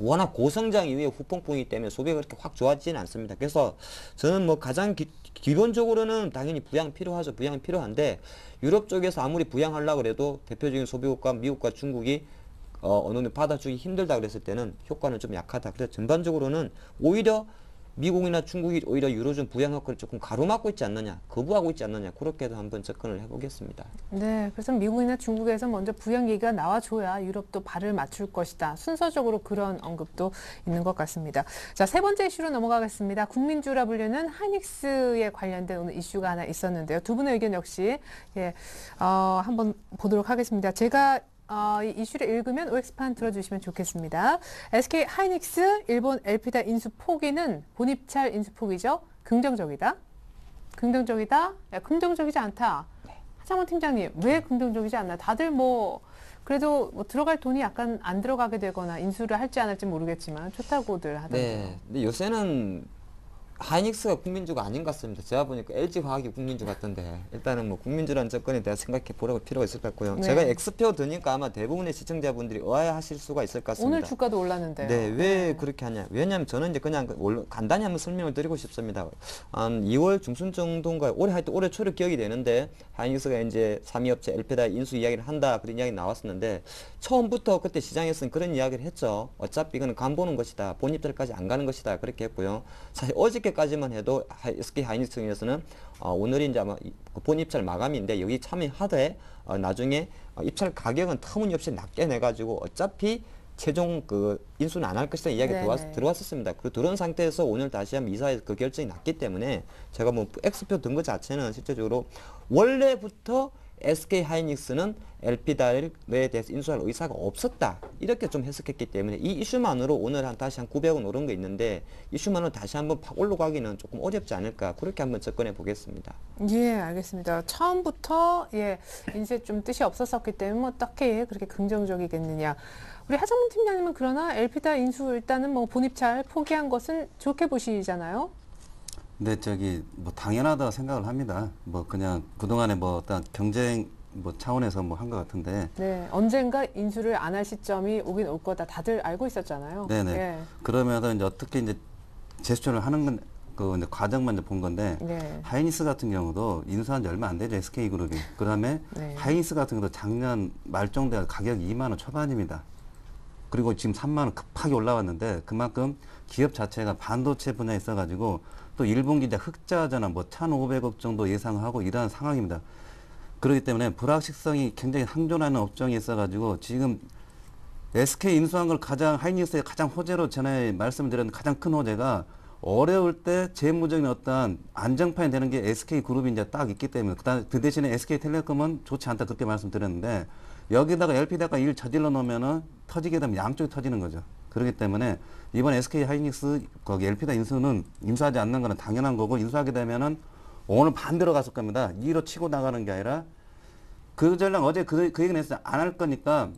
워낙 고성장 이후에 후폭풍이기 때문에 소비가 그렇게 확 좋아지지는 않습니다. 그래서 저는 뭐 가장 기, 기본적으로는 당연히 부양 필요하죠. 부양이 필요한데 유럽 쪽에서 아무리 부양하려고 그래도 대표적인 소비국가 미국과 중국이 어, 어느 정도 받아주기 힘들다 그랬을 때는 효과는 좀 약하다. 그래서 전반적으로는 오히려 미국이나 중국이 오히려 유로존 부양 효과를 조금 가로막고 있지 않느냐, 거부하고 있지 않느냐, 그렇게도 한번 접근을 해보겠습니다. 네, 그래서 미국이나 중국에서 먼저 부양 얘기가 나와줘야 유럽도 발을 맞출 것이다. 순서적으로 그런 언급도 있는 것 같습니다. 자, 세 번째 이슈로 넘어가겠습니다. 국민주라 불리는 하이닉스에 관련된 오늘 이슈가 하나 있었는데요. 두 분의 의견 역시 예, 어, 한번 보도록 하겠습니다. 제가 어, 이 이슈를 읽으면 OX판 들어주시면 좋겠습니다. SK 하이닉스 일본 엘피다 인수 포기는 본입찰 인수 포기죠. 긍정적이다. 긍정적이다. 야, 긍정적이지 않다. 하장원 팀장님, 왜 긍정적이지 않나? 다들 뭐 그래도 뭐 들어갈 돈이 약간 안 들어가게 되거나 인수를 할지 안 할지 모르겠지만 좋다고들 하던데요. 네. 근데 요새는 하이닉스가 국민주가 아닌 것 같습니다. 제가 보니까 LG화학이 국민주 같던데 일단은 뭐 국민주라는 접근에 대해 생각해 보라고 필요가 있을 것 같고요. 네. 제가 X표 드니까 아마 대부분의 시청자분들이 의아해하실 수가 있을 것 같습니다. 오늘 주가도 올랐는데요. 네, 왜 그렇게 하냐? 왜냐하면 저는 이제 그냥 간단히 한번 설명을 드리고 싶습니다. 한 2월 중순 정도인가 올해 하여튼 올해 초로 기억이 되는데 하이닉스가 이제 3위 업체 엘페다 인수 이야기를 한다 그런 이야기 나왔었는데 처음부터 그때 시장에서는 그런 이야기를 했죠. 어차피 이거는 간 보는 것이다. 본입들까지 안 가는 것이다. 그렇게 했고요. 사실 어저께까지만 해도 SK 하이닉스 측에서는 어, 오늘이 이제 아마 이- 그 본입찰 마감인데 여기 참여하되 어, 나중에 어, 입찰 가격은 터무니없이 낮게 내가지고 어차피 최종 그 인수는 안 할 것이다 이야기. 들어왔, 들어왔었습니다. 그 들어온 상태에서 오늘 다시 한번 이사에서 그 결정이 났기 때문에 제가 뭐 X표 든 것 자체는 실제적으로 원래부터 SK 하이닉스는 LP달에 대해서 인수할 의사가 없었다. 이렇게 좀 해석했기 때문에 이 이슈만으로 오늘 한 다시 한 900원 오른 거 있는데 이슈만으로 다시 한번 팍 올라가기는 조금 어렵지 않을까. 그렇게 한번 접근해 보겠습니다. 예, 알겠습니다. 처음부터 예, 인수에 좀 뜻이 없었었기 때문에 뭐 어떻게 그렇게 긍정적이겠느냐. 우리 하정문 팀장님은 그러나 엘피다 인수 일단은 뭐 본입찰 포기한 것은 좋게 보시잖아요. 근데 저기 뭐 당연하다 생각을 합니다. 뭐 그냥 그동안에 뭐 어떤 경쟁 뭐 차원에서 뭐 한 것 같은데 네, 언젠가 인수를 안 할 시점이 오긴 올 거다. 다들 알고 있었잖아요. 네네. 예. 그러면서 이제 어떻게 이제 제스처를 하는 건 그 이제 과정만 이제 본 건데 네. 하이닉스 같은 경우도 인수한 지 얼마 안 되죠 SK 그룹이. 그다음에 네. 하이닉스 같은 경우도 작년 말 정도에 가격이 2만 원 초반입니다. 그리고 지금 3만 원 급하게 올라왔는데 그만큼 기업 자체가 반도체 분야에 있어가지고 또 1분기 이제 흑자잖아 뭐 1,500억 정도 예상하고 이러한 상황입니다. 그렇기 때문에 불확실성이 굉장히 상존하는 업종이 있어가지고 지금 SK 인수한 걸 가장 하이닉스의 가장 호재로 전에 말씀드렸는 가장 큰 호재가 어려울 때 재무적인 어떤 안정판이 되는 게 SK 그룹이 이제 딱 있기 때문에 그다음 그 대신에 SK 텔레콤은 좋지 않다 그렇게 말씀드렸는데 여기다가 LP다가 일 저질러 놓으면은 터지게 되면 양쪽이 터지는 거죠. 그렇기 때문에 이번 SK 하이닉스 거기 LP다 인수는 인수하지 않는 거는 당연한 거고 인수하게 되면은 오늘 반대로 갔을 겁니다. 2로 치고 나가는 게 아니라 그 전랑 어제 그, 그 얘기는 했어요. 안 할 거니까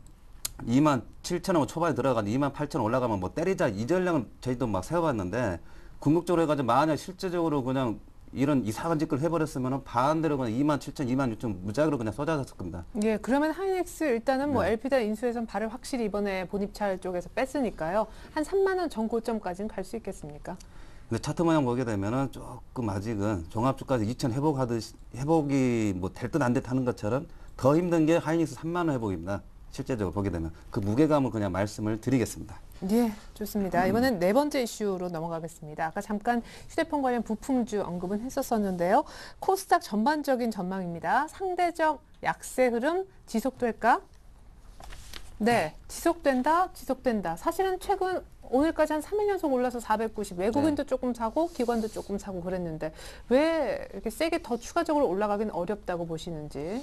2만 7천 원 초반에 들어가서 2만 8천 원 올라가면 뭐 때리자 이 전략은 저희도 막 세워봤는데 궁극적으로 해가지고 만약 실제적으로 그냥 이런 이상한 짓을 해버렸으면 반대로 그냥 2만 7천, 2만 6천 무작위로 그냥 쏟아졌을 겁니다. 예, 그러면 하이닉스 일단은 뭐 네. LP다 인수에선 발을 확실히 이번에 본입찰 쪽에서 뺐으니까요. 한 3만 원 전 고점까지는 갈 수 있겠습니까? 근데 차트 모양 보게 되면은 조금 아직은 종합주가에서 2천 회복하듯이 회복이 뭐 될 듯 안 듯 하는 것처럼 더 힘든 게 하이닉스 3만 원 회복입니다. 실제적으로 보게 되면 그 무게감을 그냥 말씀을 드리겠습니다. 예, 좋습니다. 이번엔 네 번째 이슈로 넘어가겠습니다. 아까 잠깐 휴대폰 관련 부품주 언급은 했었었는데요. 코스닥 전반적인 전망입니다. 상대적 약세 흐름 지속될까? 네, 지속된다, 지속된다. 사실은 최근 오늘까지 한 3일 연속 올라서 490. 외국인도 조금 사고 기관도 조금 사고 그랬는데 왜 이렇게 세게 더 추가적으로 올라가긴 어렵다고 보시는지.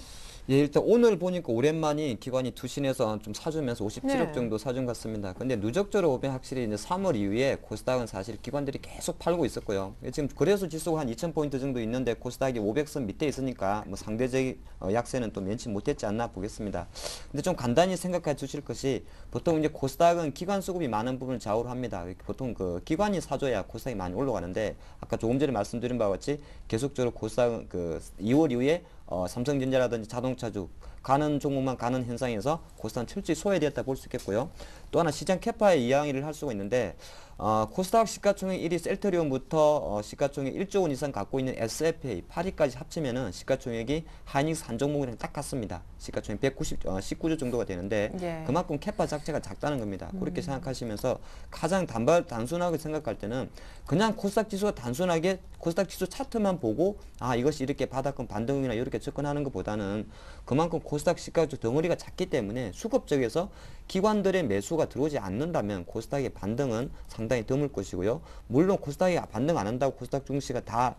예, 일단 오늘 보니까 오랜만이 기관이 투신해서 좀 사주면서 57억 네. 정도 사준 것 같습니다. 근데 누적적으로 보면 확실히 이제 3월 이후에 코스닥은 사실 기관들이 계속 팔고 있었고요. 예, 지금 그래서 지수가 한 2,000포인트 정도 있는데 코스닥이 500선 밑에 있으니까 뭐 상대적인 어, 약세는 또 면치 못했지 않나 보겠습니다. 근데 좀 간단히 생각해 주실 것이 보통 이제 코스닥은 기관 수급이 많은 부분을 좌우로 합니다. 보통 그 기관이 사줘야 코스닥이 많이 올라가는데 아까 조금 전에 말씀드린 바와 같이 계속적으로 코스닥은 그 2월 이후에 어, 삼성전자라든지 자동차주 가는 종목만 가는 현상에서 코스닥은 철저히 소외되었다 볼 수 있겠고요. 또 하나 시장 캐파의 이야기를 할 수가 있는데 어, 코스닥 시가총액 1위 셀트리온부터 어, 시가총액 1조 원 이상 갖고 있는 SFA 8위까지 합치면은 시가총액이 하이닉스 한 종목이랑 딱 같습니다. 시가총액 190, 어, 19조 정도가 되는데 예. 그만큼 캐파 자체가 작다는 겁니다. 음. 그렇게 생각하시면서 가장 단발 단순하게 생각할 때는 그냥 코스닥 지수가 단순하게 코스닥 지수 차트만 보고 아 이것이 이렇게 바닥권 반등이나 이렇게 접근하는 것보다는 그만큼 코스닥 시가지수 덩어리가 작기 때문에 수급 쪽에서 기관들의 매수가 들어오지 않는다면 코스닥의 반등은 상당 히 드물 것이고요. 물론 코스닥이 반등 안 한다고 코스닥 증시가 다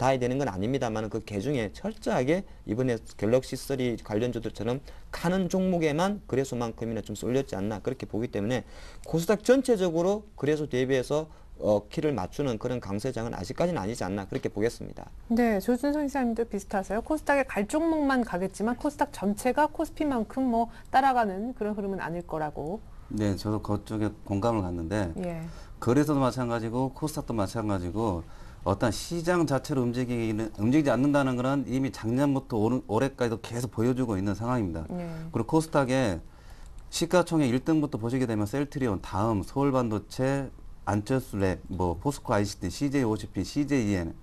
다야 되는 건 아닙니다만 그 개중에 철저하게 이번에 갤럭시 3 관련주들처럼 가는 종목에만 거래소만큼이나 좀 쏠렸지 않나 그렇게 보기 때문에 코스닥 전체적으로 거래소 대비해서 어, 키를 맞추는 그런 강세장은 아직까지는 아니지 않나 그렇게 보겠습니다. 네, 조준성 이사님도 비슷하세요. 코스닥에 갈 종목만 가겠지만 코스닥 전체가 코스피만큼 뭐 따라가는 그런 흐름은 아닐 거라고. 네, 저도 그쪽에 공감을 갖는데 예. 거래소도 마찬가지고 코스닥도 마찬가지고 어떤 시장 자체로 움직이는 움직이지 않는다는 것은 이미 작년부터 올, 올해까지도 계속 보여주고 있는 상황입니다. 예. 그리고 코스닥에 시가총액 1등부터 보시게 되면 셀트리온, 다음 서울반도체, 안철수랩, 뭐 포스코 ICT, CJ50P, CJEN,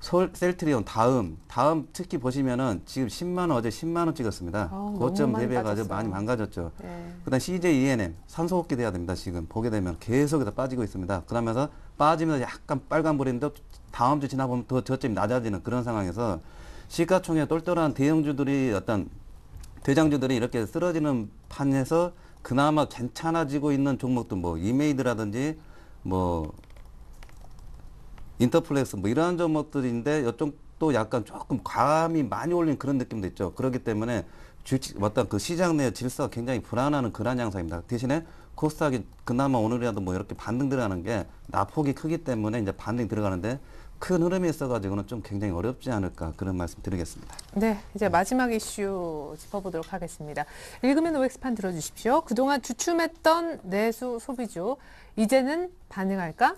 서울 셀트리온 다음 다음 특히 보시면은 지금 10만 원 어제 10만 원 찍었습니다. 아, 고점 대비해가지고. 많이 망가졌죠. 예. 그다음 CJ2NM 산소 호흡기 돼야 됩니다. 지금 보게 되면 계속해서 빠지고 있습니다. 그러면서 빠지면서 약간 빨간불인데 다음 주 지나 보면 더 저점이 낮아지는 그런 상황에서 시가총액 똘똘한 대형주들이 어떤 대장주들이 이렇게 쓰러지는 판에서 그나마 괜찮아지고 있는 종목도 뭐 이메이드라든지 뭐 인터플렉스 뭐 이러한 종목들인데 이쪽도 약간 조금 과감히 많이 올린 그런 느낌도 있죠. 그렇기 때문에 주치, 어떤 그 시장 내 질서가 굉장히 불안하는 그런 양상입니다. 대신에 코스닥이 그나마 오늘이라도 뭐 이렇게 반등 들어가는 게 나폭이 크기 때문에 이제 반등이 들어가는데 큰 흐름이 있어가지고는 좀 굉장히 어렵지 않을까 그런 말씀 드리겠습니다. 네, 이제 마지막 이슈 짚어보도록 하겠습니다. 읽으면 OX판 들어주십시오. 그동안 주춤했던 내수 소비주, 이제는 반등할까?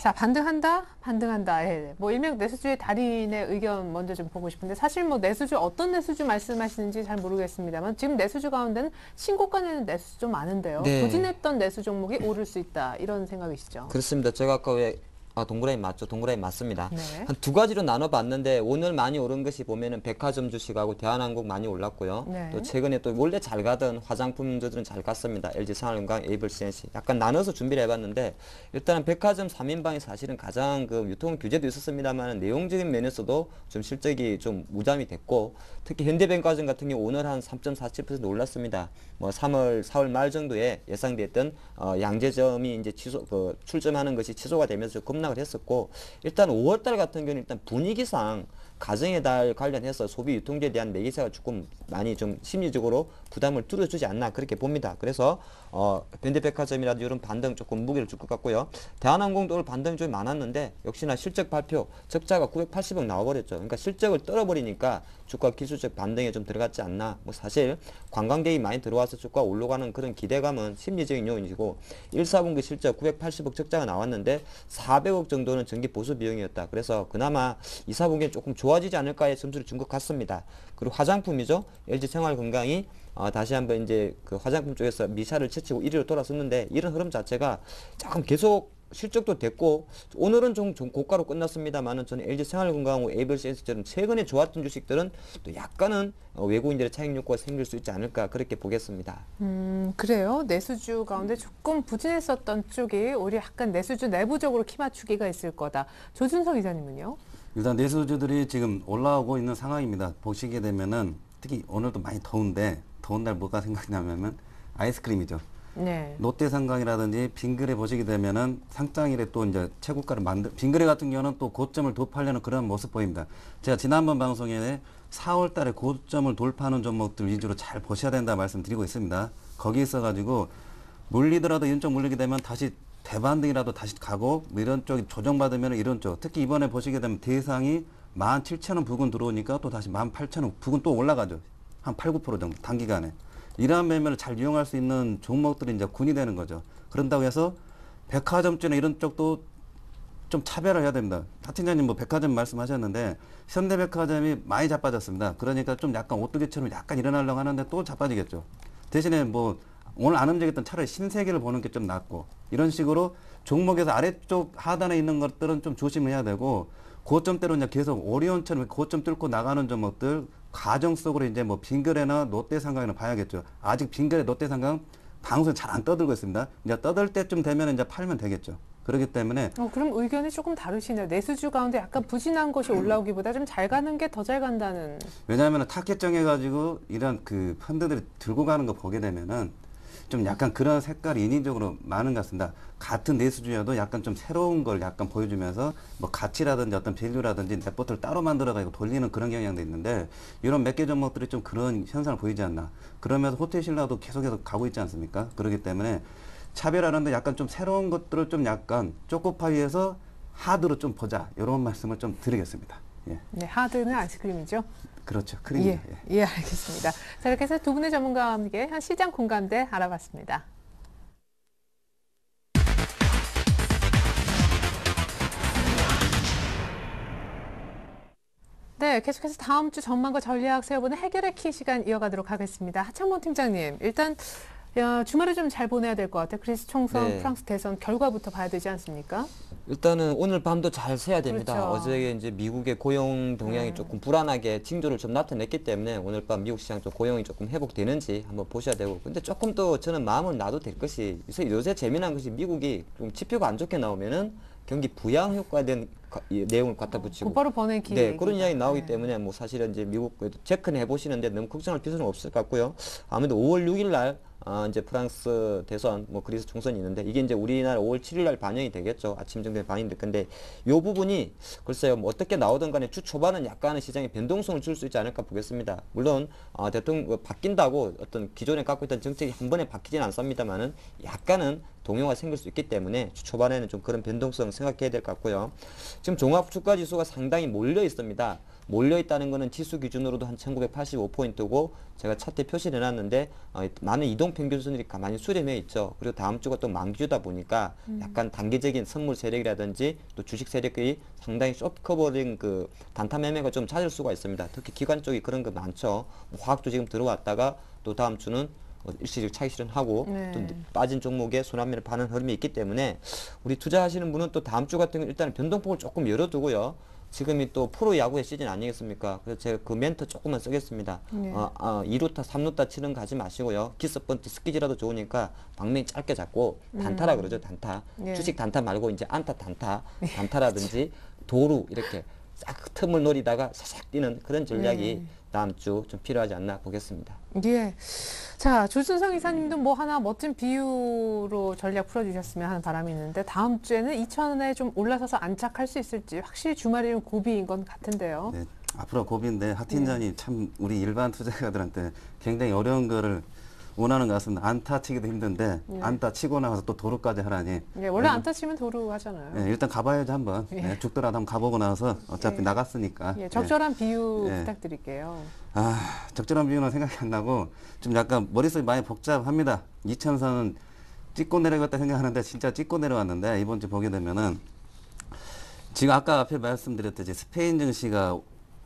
자, 반등한다? 반등한다. 예. 뭐, 일명 내수주의 달인의 의견 먼저 좀 보고 싶은데, 사실 뭐, 내수주, 어떤 내수주 말씀하시는지 잘 모르겠습니다만, 지금 내수주 가운데는 신고가 내는 내수주 좀 많은데요. 네. 부진했던 내수 종목이 오를 수 있다. 이런 생각이시죠? 그렇습니다. 제가 아까 왜 아, 동그라미 맞죠. 동그라미 맞습니다. 네. 한 두 가지로 나눠봤는데 오늘 많이 오른 것이 보면은 백화점 주식하고 대한항공 많이 올랐고요. 네. 또 최근에 또 원래 잘 가던 화장품주들은 잘 갔습니다. LG 생활건강, 에이블CNC 약간 나눠서 준비를 해봤는데 일단은 백화점 3인방이 사실은 가장 그 유통 규제도 있었습니다만 내용적인 면에서도 좀 실적이 좀 무잠이 됐고 특히 현대백화점 같은 경우 오늘 한 3.47% 올랐습니다. 뭐 3월, 4월 말 정도에 예상됐던 어, 양재점이 이제 취소, 그 출점하는 것이 취소가 되면서 급락을 했었고 일단 5월달 같은 경우는 일단 분위기상 가정의 달 관련해서 소비 유통제에 대한 매기세가 조금 많이 좀 심리적으로 부담을 줄여주지 않나 그렇게 봅니다. 그래서 어, 현대백화점이라도 이런 반등 조금 무게를 줄 것 같고요. 대한항공도 오늘 반등이 좀 많았는데 역시나 실적 발표 적자가 980억 나와버렸죠. 그러니까 실적을 떨어버리니까 주가 기술적 반등에 좀 들어갔지 않나. 뭐 사실 관광객이 많이 들어와서 주가 올라가는 그런 기대감은 심리적인 요인이고 1, 4분기 실적 980억 적자가 나왔는데 400억 정도는 전기 보수 비용이었다. 그래서 그나마 2, 4분기에 조금 좋아지지 않을까의 점수를 준 것 같습니다. 그리고 화장품이죠. LG 생활건강이 어, 다시 한번 이제 그 화장품 쪽에서 미샤를 제치고 1위로 돌아섰는데 이런 흐름 자체가 조금 계속 실적도 됐고 오늘은 좀, 좀 고가로 끝났습니다만은 저는 LG 생활건강하고 에이블센스처럼 최근에 좋았던 주식들은 또 약간은 어, 외국인들의 차익 욕구가 생길 수 있지 않을까 그렇게 보겠습니다. 음, 그래요. 내수주 가운데 조금 부진했었던 쪽이 오히려 약간 내수주 내부적으로 키 맞추기가 있을 거다. 조준석 기자님은요? 일단 내수주들이 지금 올라오고 있는 상황입니다. 보시게 되면은 특히 오늘도 많이 더운데 더운 날 뭐가 생각나면은 아이스크림이죠. 네. 롯데 상강이라든지 빙그레 보시게 되면은 상장일에 또 이제 최고가를 만들 빙그레 같은 경우는 또 고점을 돌파하려는 그런 모습 보입니다. 제가 지난번 방송에 4월 달에 고점을 돌파하는 종목들 위주로 잘 보셔야 된다 말씀드리고 있습니다. 거기 있어 가지고 물리더라도 이런 쪽 물리게 되면 다시 대반등이라도 다시 가고 뭐 이런 쪽이 조정받으면 이런 쪽 특히 이번에 보시게 되면 대상이 17,000원 부근 들어오니까 또 다시 18,000원 부근 또 올라가죠. 한 8, 9% 정도 단기간에. 이러한 매매를 잘 이용할 수 있는 종목들이 이제 군이 되는 거죠. 그런다고 해서 백화점주나 이런 쪽도 좀 차별을 해야 됩니다. 하 팀장님 뭐 백화점 말씀하셨는데 현대백화점이 많이 자빠졌습니다. 그러니까 좀 약간 오뚜기처럼 약간 일어나려고 하는데 또 자빠지겠죠. 대신에 뭐 오늘 안 움직였던 차라리 신세계를 보는 게 좀 낫고 이런 식으로 종목에서 아래쪽 하단에 있는 것들은 좀 조심해야 되고 고점대로 이제 계속 오리온처럼 고점 뚫고 나가는 종목들 가정 속으로 이제 뭐 빙그레나 롯데상강이나 봐야겠죠. 아직 빙그레 롯데상강 방송 잘안 떠들고 있습니다. 이제 떠들 때쯤 되면 이제 팔면 되겠죠. 그렇기 때문에 어, 그럼 의견이 조금 다르시네요. 내수주 가운데 약간 부진한 것이 올라오기보다 좀 잘 가는 게 더 잘 간다는. 왜냐하면 타겟 정해가지고 이런 그 펀드들이 들고 가는 거 보게 되면은 좀 약간 그런 색깔이 인위적으로 많은 것 같습니다. 같은 내수주여도 약간 좀 새로운 걸 약간 보여주면서 뭐 가치라든지 어떤 value라든지 레포트를 따로 만들어가지고 돌리는 그런 경향도 있는데 이런 몇 개 종목들이 좀 그런 현상을 보이지 않나. 그러면서 호텔 신라도 계속해서 가고 있지 않습니까? 그렇기 때문에 차별하는데 약간 좀 새로운 것들을 좀 약간 초코파이에서 하드로 좀 보자. 이런 말씀을 좀 드리겠습니다. 예. 네, 하드는 아이스크림이죠. 그렇죠. 크림. 예, 예, 알겠습니다. 자, 이렇게 해서 두 분의 전문가와 함께 한 시장 공감대 알아봤습니다. 네, 계속해서 다음 주 전망과 전략 세워보는 해결의 키 시간 이어가도록 하겠습니다. 하창범 팀장님, 일단 야, 주말에 좀 잘 보내야 될 것 같아요. 그리스 총선, 네. 프랑스 대선 결과부터 봐야 되지 않습니까? 일단은 오늘 밤도 잘 새야 됩니다. 그렇죠. 어제 이제 미국의 고용 동향이 네. 조금 불안하게 징조를 좀 나타냈기 때문에 오늘 밤 미국 시장 좀 고용이 조금 회복되는지 한번 보셔야 되고 근데 조금 또 저는 마음을 놔도 될 것이 요새, 요새 재미난 것이 미국이 좀 지표가 안 좋게 나오면은 경기 부양 효과에 대한 가- 이 내용을 갖다 붙이고 곧바로 번외기. 네, 그런 이야기 나오기 네. 때문에 뭐 사실은 이제 미국 그 체크는 해보시는데 너무 걱정할 필요는 없을 것 같고요. 아무래도 5월 6일 날 아, 이제 프랑스 대선, 뭐 그리스 총선이 있는데 이게 이제 우리나라 5월 7일 날 반영이 되겠죠. 아침 정도에 반영이 될 건데 요 부분이 글쎄요, 뭐 어떻게 나오든 간에 주 초반은 약간의 시장에 변동성을 줄 수 있지 않을까 보겠습니다. 물론 아, 대통령 뭐 바뀐다고 어떤 기존에 갖고 있던 정책이 한 번에 바뀌지는 않습니다만은 약간은 동요가 생길 수 있기 때문에 주 초반에는 좀 그런 변동성 생각해야 될 것 같고요. 지금 종합 주가 지수가 상당히 몰려 있습니다. 몰려 있다는 것은 지수 기준으로도 한 1985포인트고 제가 차트 표시를 해놨는데 어, 많은 이동 평균선들이 가만히 수렴해 있죠. 그리고 다음 주가 또 만기주다 보니까 약간 단기적인 선물 세력이라든지 또 주식 세력이 상당히 숏커버링 그 단타 매매가 좀 잦을 수가 있습니다. 특히 기관 쪽이 그런 거 많죠. 뭐 화학도 지금 들어왔다가 또 다음 주는 어, 일시적 차익 실현하고 네. 또 빠진 종목에 순환매를 파는 흐름이 있기 때문에 우리 투자하시는 분은 또 다음 주 같은 경우 일단 변동폭을 조금 열어두고요. 지금이 또 프로 야구의 시즌 아니겠습니까? 그래서 제가 그 멘트 조금만 쓰겠습니다. 네. 어, 어, 2루타, 3루타 치는 거 하지 마시고요. 기습번트 스키지라도 좋으니까 방맹 짧게 잡고 단타라 그러죠, 단타. 네. 주식 단타 말고 이제 안타 단타, 단타라든지 도루 이렇게 싹 틈을 노리다가 사삭 뛰는 그런 전략이 네. 다음 주 좀 필요하지 않나 보겠습니다. 예. 자, 조준성 이사님도 뭐 하나 멋진 비유로 전략 풀어주셨으면 하는 바람이 있는데 다음 주에는 2,000원에 좀 올라서서 안착할 수 있을지 확실히 주말에는 고비인 건 같은데요. 네, 앞으로 고비인데 하틴전이 참 우리 일반 투자자들한테 굉장히 어려운 거를 원하는 것 같습니다. 안타 치기도 힘든데 네. 안타 치고 나서 또 도루까지 하라니. 예, 원래 음. 안타 치면 도루 하잖아요. 네, 일단 가봐야지 한번. 예. 네, 죽더라도 한번 가보고 나서 어차피 예. 나갔으니까. 예, 네. 적절한 비유 예. 부탁드릴게요. 아, 적절한 비유는 생각이 안 나고 좀 약간 머릿속이 많이 복잡합니다. 2천선은 찍고 내려갔다 생각하는데 진짜 찍고 내려왔는데 이번 주 보게 되면은 지금 아까 앞에 말씀드렸듯이 스페인 증시가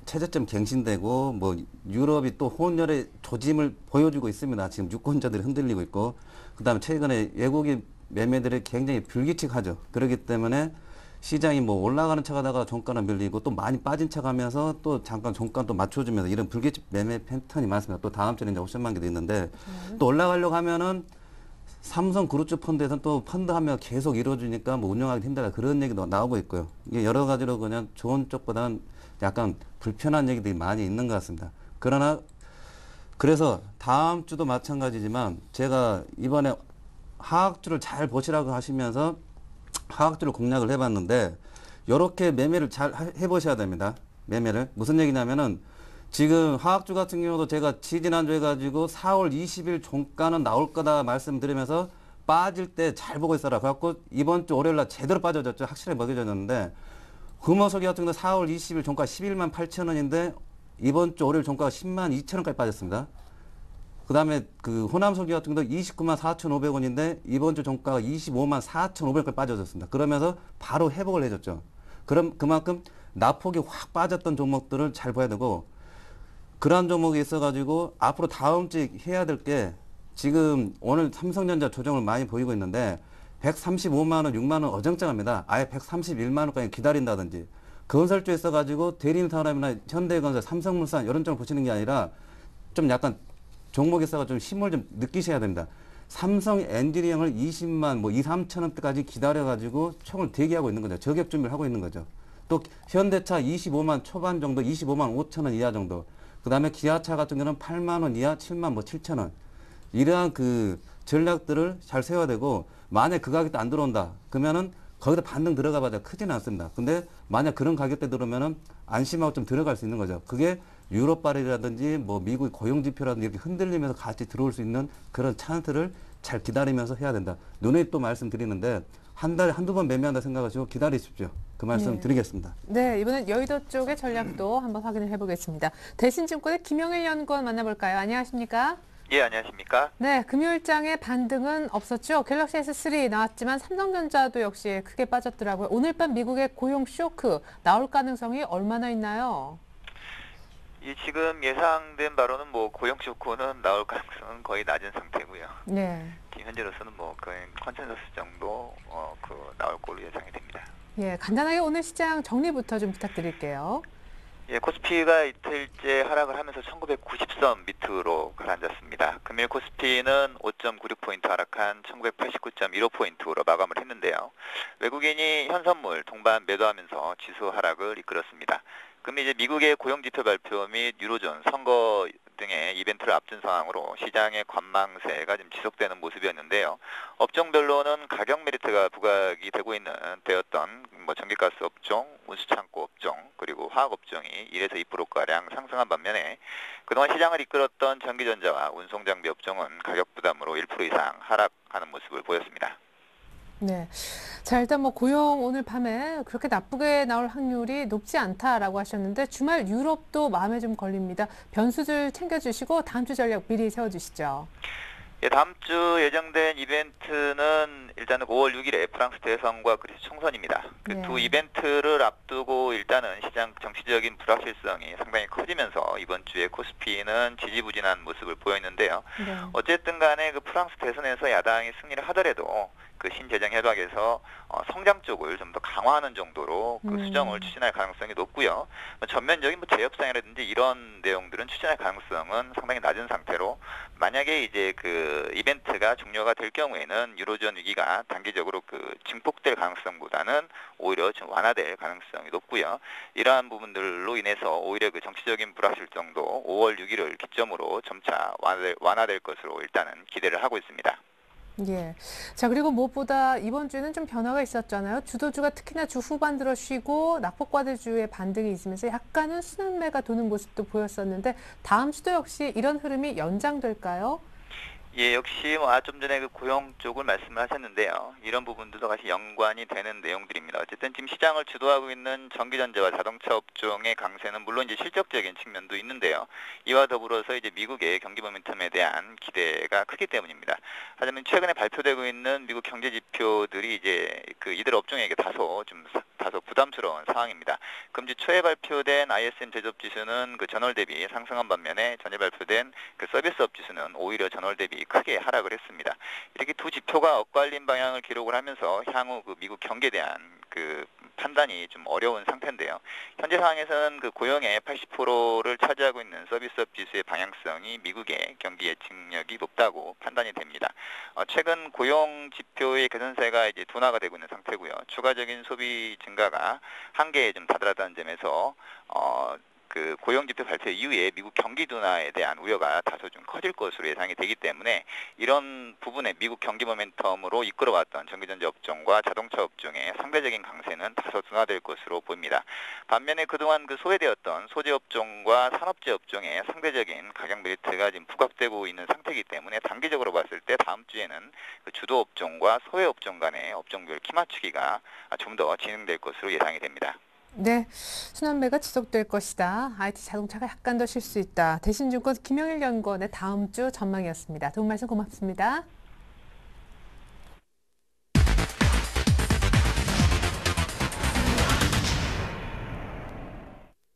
최저점 갱신되고 뭐 유럽이 또 혼혈의 조짐을 보여주고 있습니다. 지금 유권자들이 흔들리고 있고 그다음에 최근에 외국인 매매들이 굉장히 불규칙하죠. 그렇기 때문에 시장이 뭐 올라가는 척 하다가 종가는 밀리고 또 많이 빠진 척 하면서 또 잠깐 종가 또 맞춰주면서 이런 불규칙 매매 패턴이 많습니다. 또 다음 주에 이제 옵션 만기도 있는데 또 올라가려고 하면은 삼성 그룹주 펀드에서는 또 펀드 하면 계속 이루어지니까 뭐 운영하기 힘들다 그런 얘기도 나오고 있고요. 이게 여러 가지로 그냥 좋은 쪽보다는 약간 불편한 얘기들이 많이 있는 것 같습니다. 그러나 그래서 다음 주도 마찬가지지만 제가 이번에 하악주를 잘 보시라고 하시면서 하악주를 공략을 해봤는데 이렇게 매매를 잘 하- 해보셔야 됩니다. 매매를 무슨 얘기냐면은 지금 하악주 같은 경우도 제가 지지난주 해가지고 4월 20일 종가는 나올 거다 말씀드리면서 빠질 때 잘 보고 있어라. 그래갖고 이번 주 월요일 날 제대로 빠져졌죠. 확실히 먹여졌는데 금호석이 같은 경우 4월 20일 종가 11만 8천 원인데 이번 주 월요일 종가가 10만 2천 원까지 빠졌습니다. 그 다음에 그 호남석유 같은 경우도 29만 4,500원인데 이번 주 종가가 25만 4,500원까지 빠져졌습니다. 그러면서 바로 회복을 해줬죠. 그럼 그만큼 나폭이 확 빠졌던 종목들을 잘 봐야 되고 그러한 종목이 있어가지고 앞으로 다음 주에 해야 될 게 지금 오늘 삼성전자 조정을 많이 보이고 있는데 135만 원, 6만 원 어정쩡합니다. 아예 131만 원까지 기다린다든지 건설주에 있어가지고 대림산업이나 현대건설, 삼성물산 이런 쪽을 보시는 게 아니라 좀 약간 종목에 있어가 좀 힘을 좀 느끼셔야 됩니다. 삼성 엔지니어링을 20만 뭐 2, 3천 원대까지 기다려가지고 총을 대기하고 있는 거죠. 저격 준비를 하고 있는 거죠. 또 현대차 25만 초반 정도, 25만 5천 원 이하 정도. 그 다음에 기아차 같은 경우는 8만 원 이하, 7만 뭐 7천 원. 이러한 그 전략들을 잘 세워야 되고 만약 그 가격대 안 들어온다 그러면은 거기다 반등 들어가 봐야 크지는 않습니다. 근데 만약 그런 가격대 들어오면은 안심하고 좀 들어갈 수 있는 거죠. 그게 유럽 발이라든지 뭐 미국 고용 지표라든지 이렇게 흔들리면서 같이 들어올 수 있는 그런 찬스를 잘 기다리면서 해야 된다. 눈에 또 말씀드리는데 한 달에 한두 번 매매한다 생각하시고 기다리십시오. 그 말씀 네. 드리겠습니다. 네, 이번엔 여의도 쪽의 전략도 한번 확인을 해보겠습니다. 대신증권의 김영일 연구원 만나볼까요? 안녕하십니까? 예, 안녕하십니까? 네, 금요일장에 반등은 없었죠. 갤럭시 S3 나왔지만 삼성전자도 역시 크게 빠졌더라고요. 오늘 밤 미국의 고용 쇼크 나올 가능성이 얼마나 있나요? 이 지금 예상된 바로는 뭐 고용 쇼크는 나올 가능성은 거의 낮은 상태고요. 네. 지금 현재로서는 뭐 거의 컨센서스 정도 어, 그 나올 걸로 예상이 됩니다. 예, 간단하게 오늘 시장 정리부터 좀 부탁드릴게요. 예, 코스피가 이틀째 하락을 하면서 1990선 밑으로 가라앉았습니다. 금일 코스피는 5.96포인트 하락한 1989.15포인트로 마감을 했는데요. 외국인이 현선물 동반 매도하면서 지수 하락을 이끌었습니다. 그럼 이제 미국의 고용지표 발표 및 유로존 선거 등의 이벤트를 앞둔 상황으로 시장의 관망세가 좀 지속되는 모습이었는데요. 업종별로는 가격 메리트가 부각이 되고 있는 되었던 뭐 전기가스 업종, 운수창고 업종, 그리고 화학 업종이 1에서 2%가량 상승한 반면에 그동안 시장을 이끌었던 전기전자와 운송장비 업종은 가격 부담으로 1% 이상 하락하는 모습을 보였습니다. 네. 자, 일단 뭐 고용 오늘 밤에 그렇게 나쁘게 나올 확률이 높지 않다라고 하셨는데 주말 유럽도 마음에 좀 걸립니다. 변수들 챙겨주시고 다음 주 전략 미리 세워주시죠. 예, 다음 주 예정된 이벤트는 일단은 5월 6일에 프랑스 대선과 그리스 총선입니다. 그 네. 두 이벤트를 앞두고 일단은 시장 정치적인 불확실성이 상당히 커지면서 이번 주에 코스피는 지지부진한 모습을 보였는데요. 네. 어쨌든 간에 그 프랑스 대선에서 야당이 승리를 하더라도 그 신재정 협약에서 어, 성장 쪽을 좀 더 강화하는 정도로 그 음. 수정을 추진할 가능성이 높고요. 뭐 전면적인 뭐 재협상이라든지 이런 내용들은 추진할 가능성은 상당히 낮은 상태로 만약에 이제 그 이벤트가 종료가 될 경우에는 유로존 위기가 단기적으로 그 증폭될 가능성보다는 오히려 좀 완화될 가능성이 높고요. 이러한 부분들로 인해서 오히려 그 정치적인 불확실성도 5월 6일을 기점으로 점차 완화될, 완화될 것으로 일단은 기대를 하고 있습니다. 예. 자, 그리고 무엇보다 이번 주에는 좀 변화가 있었잖아요. 주도주가 특히나 주 후반 들어 쉬고 낙폭과대주의 반등이 있으면서 약간은 순환매가 도는 모습도 보였었는데 다음 주도 역시 이런 흐름이 연장될까요? 예, 역시 뭐 아, 좀 전에 그 고용 쪽을 말씀을 하셨는데요. 이런 부분들도 같이 연관이 되는 내용들입니다. 어쨌든 지금 시장을 주도하고 있는 전기전자와 자동차 업종의 강세는 물론 이제 실적적인 측면도 있는데요. 이와 더불어서 이제 미국의 경기 모멘텀에 대한 기대가 크기 때문입니다. 하지만 최근에 발표되고 있는 미국 경제 지표들이 이제 그 이들 업종에게 다소 좀 사- 다소 부담스러운 상황입니다. 금주 초에 발표된 ISM 제조업 지수는 그 전월 대비 상승한 반면에 전일 발표된 그 서비스업 지수는 오히려 전월 대비 크게 하락을 했습니다. 이렇게 두 지표가 엇갈린 방향을 기록을 하면서 향후 그 미국 경기에 대한 그 판단이 좀 어려운 상태인데요. 현재 상황에서는 그 고용의 80%를 차지하고 있는 서비스업 지수의 방향성이 미국의 경기 예측력이 높다고 판단이 됩니다. 어, 최근 고용 지표의 개선세가 이제 둔화가 되고 있는 상태고요. 추가적인 소비 증가가 한계에 좀 다다랐다는 점에서 어, 그 고용 지표 발표 이후에 미국 경기 둔화에 대한 우려가 다소 좀 커질 것으로 예상이 되기 때문에 이런 부분에 미국 경기 모멘텀으로 이끌어왔던 전기전자 업종과 자동차 업종의 상대적인 강세는 다소 둔화될 것으로 보입니다. 반면에 그동안 그 소외되었던 소재 업종과 산업재 업종의 상대적인 가격 메리트가 지금 부각되고 있는 상태이기 때문에 단기적으로 봤을 때 다음 주에는 그 주도 업종과 소외 업종 간의 업종별 키 맞추기가 좀 더 진행될 것으로 예상이 됩니다. 네, 순환매가 지속될 것이다. IT 자동차가 약간 더 쉴 수 있다. 대신증권 김영일 연구원의 다음 주 전망이었습니다. 도움 말씀 고맙습니다.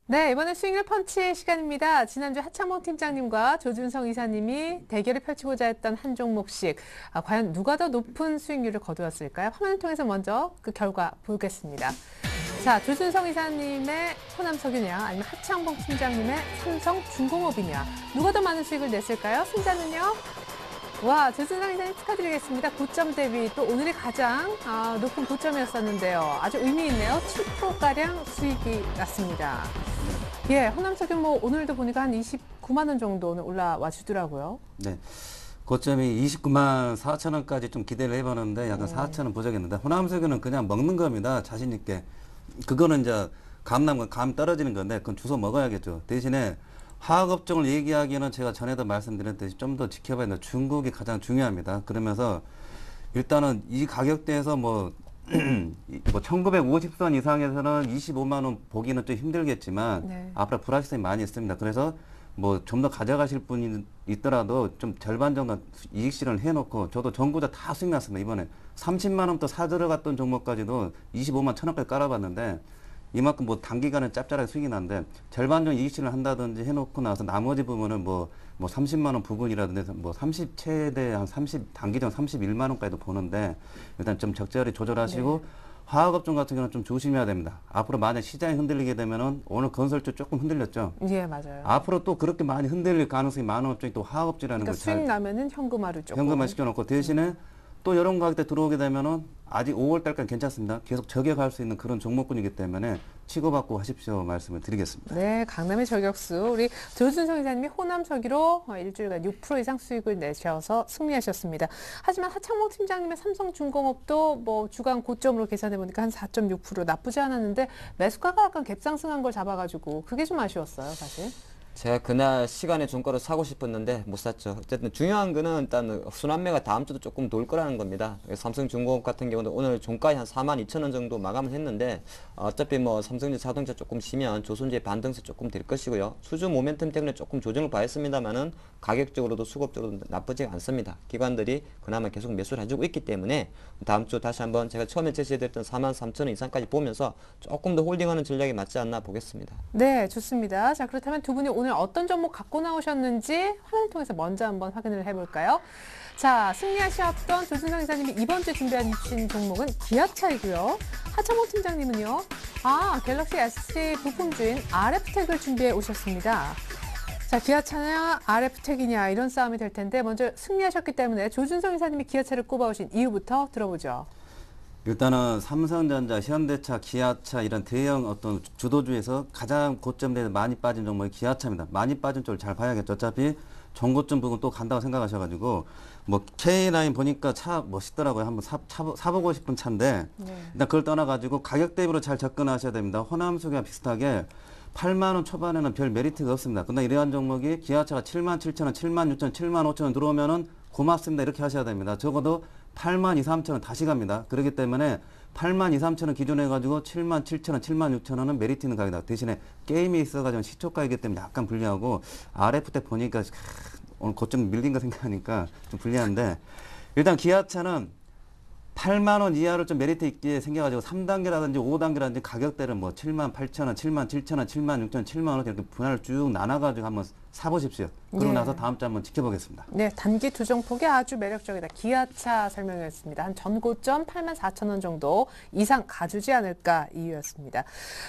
네, 이번엔 스윙을 펀치 시간입니다. 지난주 하창봉 팀장님과 조준성 이사님이 대결을 펼치고자 했던 한 종목씩 아, 과연 누가 더 높은 수익률을 거두었을까요? 화면을 통해서 먼저 그 결과 보겠습니다. 자, 조준성 이사님의 호남석유냐 아니면 하창봉 팀장님의 삼성 중공업이냐 누가 더 많은 수익을 냈을까요? 승자는요? 와, 조준성 이사님 축하드리겠습니다. 고점 대비 또 오늘이 가장 아, 높은 고점이었었는데요. 아주 의미 있네요. 7%가량 수익이 났습니다. 예, 호남석유 뭐 오늘도 보니까 한 29만 원 정도 는 올라와 주더라고요. 네. 고점이 29만 4천 원까지 좀 기대를 해봤는데 약간 네. 4천 원 부족했는데 호남석유는 그냥 먹는 겁니다. 자신 있게. 그거는 이제 감남과 감 떨어지는 건데 그건 주워 먹어야겠죠. 대신에 화학업종을 얘기하기에는 제가 전에도 말씀드렸듯이 좀 더 지켜봐야 된다. 중국이 가장 중요합니다. 그러면서 일단은 이 가격대에서 뭐, 이- 뭐 1950선 이상에서는 25만 원 보기는 좀 힘들겠지만 네. 앞으로 불확실성이 많이 있습니다. 그래서 뭐 좀 더 가져가실 분이 있더라도 좀 절반 정도 이익 실현을 해놓고 저도 전구자 다 수익 났습니다. 이번에 30만 원부터 사 들어갔던 종목까지도 25만 천 원까지 깔아봤는데 이만큼 뭐 단기간에 짭짤하게 수익이 나는데 절반 정도 이익 실현을 한다든지 해놓고 나서 나머지 부분은 뭐, 뭐 30만 원 부분이라든지 뭐 30 최대 한 30, 단기전 31만 원까지도 보는데 일단 좀 적절히 조절하시고 화학업종 같은 경우는 좀 조심해야 됩니다. 앞으로 만약 시장이 흔들리게 되면은 오늘 건설주 조금 흔들렸죠. 예, 맞아요. 앞으로 또 그렇게 많이 흔들릴 가능성이 많은 업종이 또 화학업종이라는 그러니까 수익 나면은 현금화를 조금. 현금화 시켜놓고 대신에 또 이런 가격대 들어오게 되면은 아직 5월 달까지 괜찮습니다. 계속 저격할 수 있는 그런 종목군이기 때문에 치고받고 하십시오 말씀을 드리겠습니다. 네, 강남의 저격수 우리 조준성 이사님이 호남석유로 어, 일주일간 6% 이상 수익을 내셔서 승리하셨습니다. 하지만 하창봉 팀장님의 삼성중공업도 뭐 주간 고점으로 계산해 보니까 한 4.6% 나쁘지 않았는데 매수가가 약간 갭상승한 걸 잡아가지고 그게 좀 아쉬웠어요, 사실. 제가 그날 시간에 종가를 사고 싶었는데 못 샀죠. 어쨌든 중요한 거는 일단 순환매가 다음 주도 조금 돌 거라는 겁니다. 삼성중공업 같은 경우는 오늘 종가에 한 4만 2천 원 정도 마감을 했는데 어, 어차피 뭐 삼성제 자동차 조금 쉬면 조선제 반등세 조금 될 것이고요. 수주 모멘텀 때문에 조금 조정을 봐했습니다만은 가격적으로도 수급적으로도 나쁘지 않습니다. 기관들이 그나마 계속 매수를 해주고 있기 때문에 다음 주 다시 한번 제가 처음에 제시해드렸던 4만 3천 원 이상까지 보면서 조금 더 홀딩하는 전략이 맞지 않나 보겠습니다. 네, 좋습니다. 자, 그렇다면 두 분이 오늘 어떤 종목 갖고 나오셨는지 화면을 통해서 먼저 한번 확인을 해볼까요? 자, 승리하셨던 조준성 이사님이 이번 주에 준비하신 종목은 기아차이고요. 하창모 팀장님은요. 아, 갤럭시 S 부품주인 RF텍을 준비해 오셨습니다. 자, 기아차냐 RF텍이냐 이런 싸움이 될 텐데 먼저 승리하셨기 때문에 조준성 이사님이 기아차를 꼽아오신 이유부터 들어보죠. 일단은 삼성전자, 현대차, 기아차 이런 대형 어떤 주도주에서 가장 고점대에 많이 빠진 종목이 기아차입니다. 많이 빠진 쪽을 잘 봐야겠죠. 어차피 정고점 부분 또 간다고 생각하셔가지고 뭐 K9 보니까 차 멋있더라고요. 한번 사, 차, 사보고 싶은 차인데 일단 그걸 떠나가지고 가격 대비로 잘 접근하셔야 됩니다. 호남수기와 비슷하게 8만 원 초반에는 별 메리트가 없습니다. 근데 이러한 종목이 기아차가 7만 7천 원, 7만 6천 원, 7만 5천 원 들어오면은 고맙습니다. 이렇게 하셔야 됩니다. 적어도 8만 2, 3천 원 다시 갑니다. 그렇기 때문에 8만 2, 3천 원 기준에 가지고 7만 7천 원, 7만 6천 원은 메리트 있는 가격이다. 대신에 갭이 있어가지고 시초가이기 때문에 약간 불리하고 RF 때 보니까 크, 오늘 고점 밀린 거 생각하니까 좀 불리한데 일단 기아차는 8만 원 이하로 좀 메리트 있게 생겨가지고 3단계라든지 5단계라든지 가격대를 뭐 7만 8천 원, 7만 7천 원, 7만 6천 원, 7만 원 이렇게 분할을 쭉 나눠가지고 한번 사보십시오. 그러고 네. 나서 다음 주 한번 지켜보겠습니다. 네, 단기 조정폭이 아주 매력적이다. 기아차 설명이었습니다. 한 전고점 8만 4천 원 정도 이상 가주지 않을까 이유였습니다.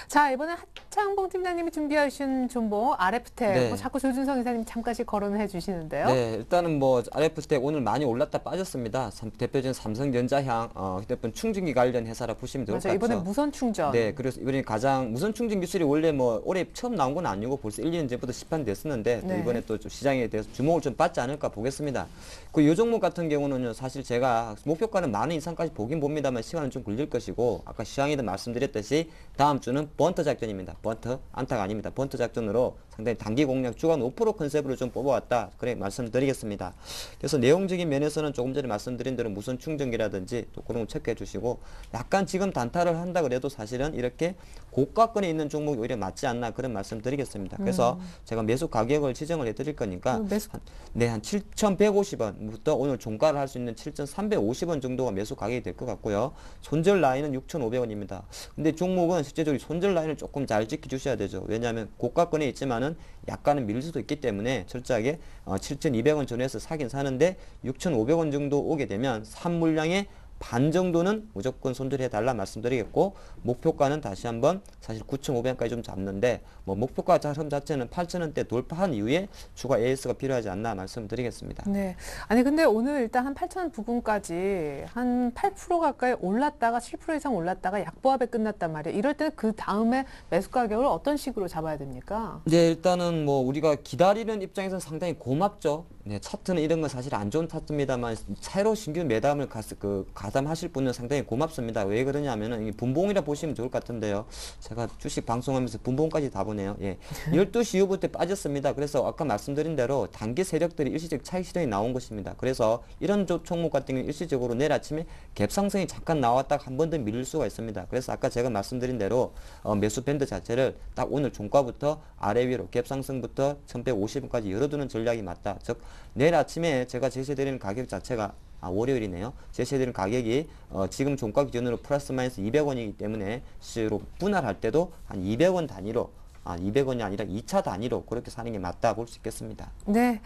자, 이번에 하창봉 팀장님이 준비하신 종목 RF텍. 네. 뭐 자꾸 조준성 이사님 잠깐씩 거론을 해주시는데요. 네, 일단은 뭐 RF스택 오늘 많이 올랐다 빠졌습니다. 삼- 대표적인 삼성전자향 어, 휴대폰 충전기 관련 회사라 보시면 될 것 맞아요. 같죠. 이번에 무선 충전. 네, 그래서 이번에 가장 무선 충전 기술이 원래 뭐 올해 처음 나온 건 아니고 벌써 1, 2년 전부터 시판됐었는데 또 네. 이번에 또 좀 시장에 대해서 주목을 좀 받지 않을까 보겠습니다. 그 요 종목 같은 경우는요, 사실 제가 목표가는 만원 이상까지 보긴 봅니다만 시간은 좀 걸릴 것이고 아까 시장에도 말씀드렸듯이 다음 주는 번터 작전입니다. 번터 안타가 아닙니다. 번터 작전으로 상당히 단기 공략 주간 5% 컨셉으로 좀 뽑아왔다. 그래 말씀드리겠습니다. 그래서 내용적인 면에서는 조금 전에 말씀드린 대로 무선 충전기라든지 또 그런 거 체크해 주시고 약간 지금 단타를 한다 그래도 사실은 이렇게 고가권에 있는 종목이 오히려 맞지 않나 그런 말씀드리겠습니다. 그래서 제가 매수 가격 을 지정을 해드릴 거니까 음, 매수- 한, 네, 한 7,150원부터 오늘 종가를 할 수 있는 7,350원 정도가 매수 가격이 될 것 같고요. 손절 라인은 6,500원입니다. 근데 종목은 실제적으로 손절 라인을 조금 잘 지켜주셔야 되죠. 왜냐하면 고가권에 있지만은 약간은 밀릴 수도 있기 때문에 철저하게 어, 7,200원 전후에서 사긴 사는데 6,500원 정도 오게 되면 산 물량의 반 정도는 무조건 손절해 달라 말씀드리겠고 목표가는 다시 한번 사실 9,500원까지 좀 잡는데 뭐 목표가 자금 자체는 8,000원대 돌파한 이후에 추가 AS가 필요하지 않나 말씀드리겠습니다. 네. 아니 근데 오늘 일단 한 8천 원 부근까지 한 8% 가까이 올랐다가 7% 이상 올랐다가 약보합에 끝났단 말이에요. 이럴 때는 그 다음에 매수 가격을 어떤 식으로 잡아야 됩니까? 네, 일단은 뭐 우리가 기다리는 입장에서는 상당히 고맙죠. 네, 차트는 이런 건 사실 안 좋은 차트입니다만 새로 신규 매담을 가, 그, 가담하실 분은 상당히 고맙습니다. 왜 그러냐면은 이게 분봉이라 보시면 좋을 것 같은데요. 제가 주식 방송하면서 분봉까지 다 보네요. 예. 12시 이후부터 빠졌습니다. 그래서 아까 말씀드린 대로 단기 세력들이 일시적 차익 실현이 나온 것입니다. 그래서 이런 조- 종목 같은 경우 일시적으로 내일 아침에 갭 상승이 잠깐 나왔다가 한번 더 밀릴 수가 있습니다. 그래서 아까 제가 말씀드린 대로 어, 매수 밴드 자체를 딱 오늘 종가부터 아래 위로 갭 상승부터 1150원까지 열어두는 전략이 맞다. 즉 내일 아침에 제가 제시해드리는 가격 자체가 아, 월요일이네요. 제시해드리는 가격이 어, 지금 종가 기준으로 플러스 마이너스 200원이기 때문에 실제로 분할할 때도 한 200원 단위로 아, 200원이 아니라 2차 단위로 그렇게 사는 게 맞다 볼 수 있겠습니다. 네.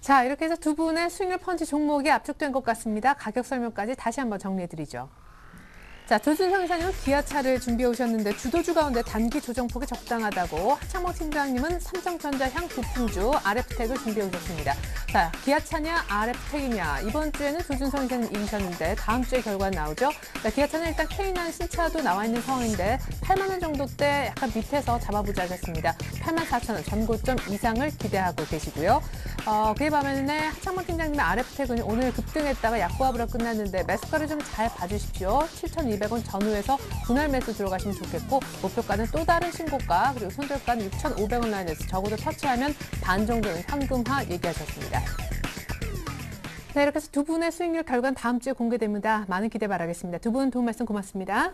자, 이렇게 해서 두 분의 수익률 펀치 종목이 압축된 것 같습니다. 가격 설명까지 다시 한번 정리해 드리죠. 자, 조준성 이사님은 기아차를 준비해 오셨는데 주도주 가운데 단기 조정폭이 적당하다고 하창모 팀장님은 삼성전자 향 부품주 RF텍을 준비해 오셨습니다. 자, 기아차냐 RF텍이냐 이번 주에는 조준성 이사님 이기셨는데 다음 주에 결과 나오죠. 자, 기아차는 일단 K9 신차도 나와 있는 상황인데 8만 원 정도대 약간 밑에서 잡아보자 하겠습니다. 8만 4천 원 전고점 이상을 기대하고 계시고요. 어, 그에 반면에 하창모 팀장님의 RF텍은 오늘 급등했다가 약보합으로 끝났는데 매수가를 좀 잘 봐주십시오. 7,200원 6,200원 전후에서 분할 매수 들어가시면 좋겠고 목표가는 또 다른 신고가 그리고 손절가는 6,500원 라인에서 적어도 터치하면 반 정도는 현금화 얘기하셨습니다. 네, 이렇게 해서 두 분의 수익률 결과는 다음 주에 공개됩니다. 많은 기대 바라겠습니다. 두 분 도움 말씀 고맙습니다.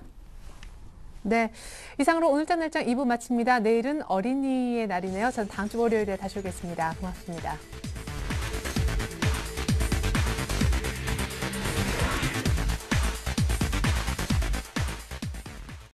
네, 이상으로 오늘자 날장 2부 마칩니다. 내일은 어린이의 날이네요. 저는 다음 주 월요일에 다시 오겠습니다. 고맙습니다.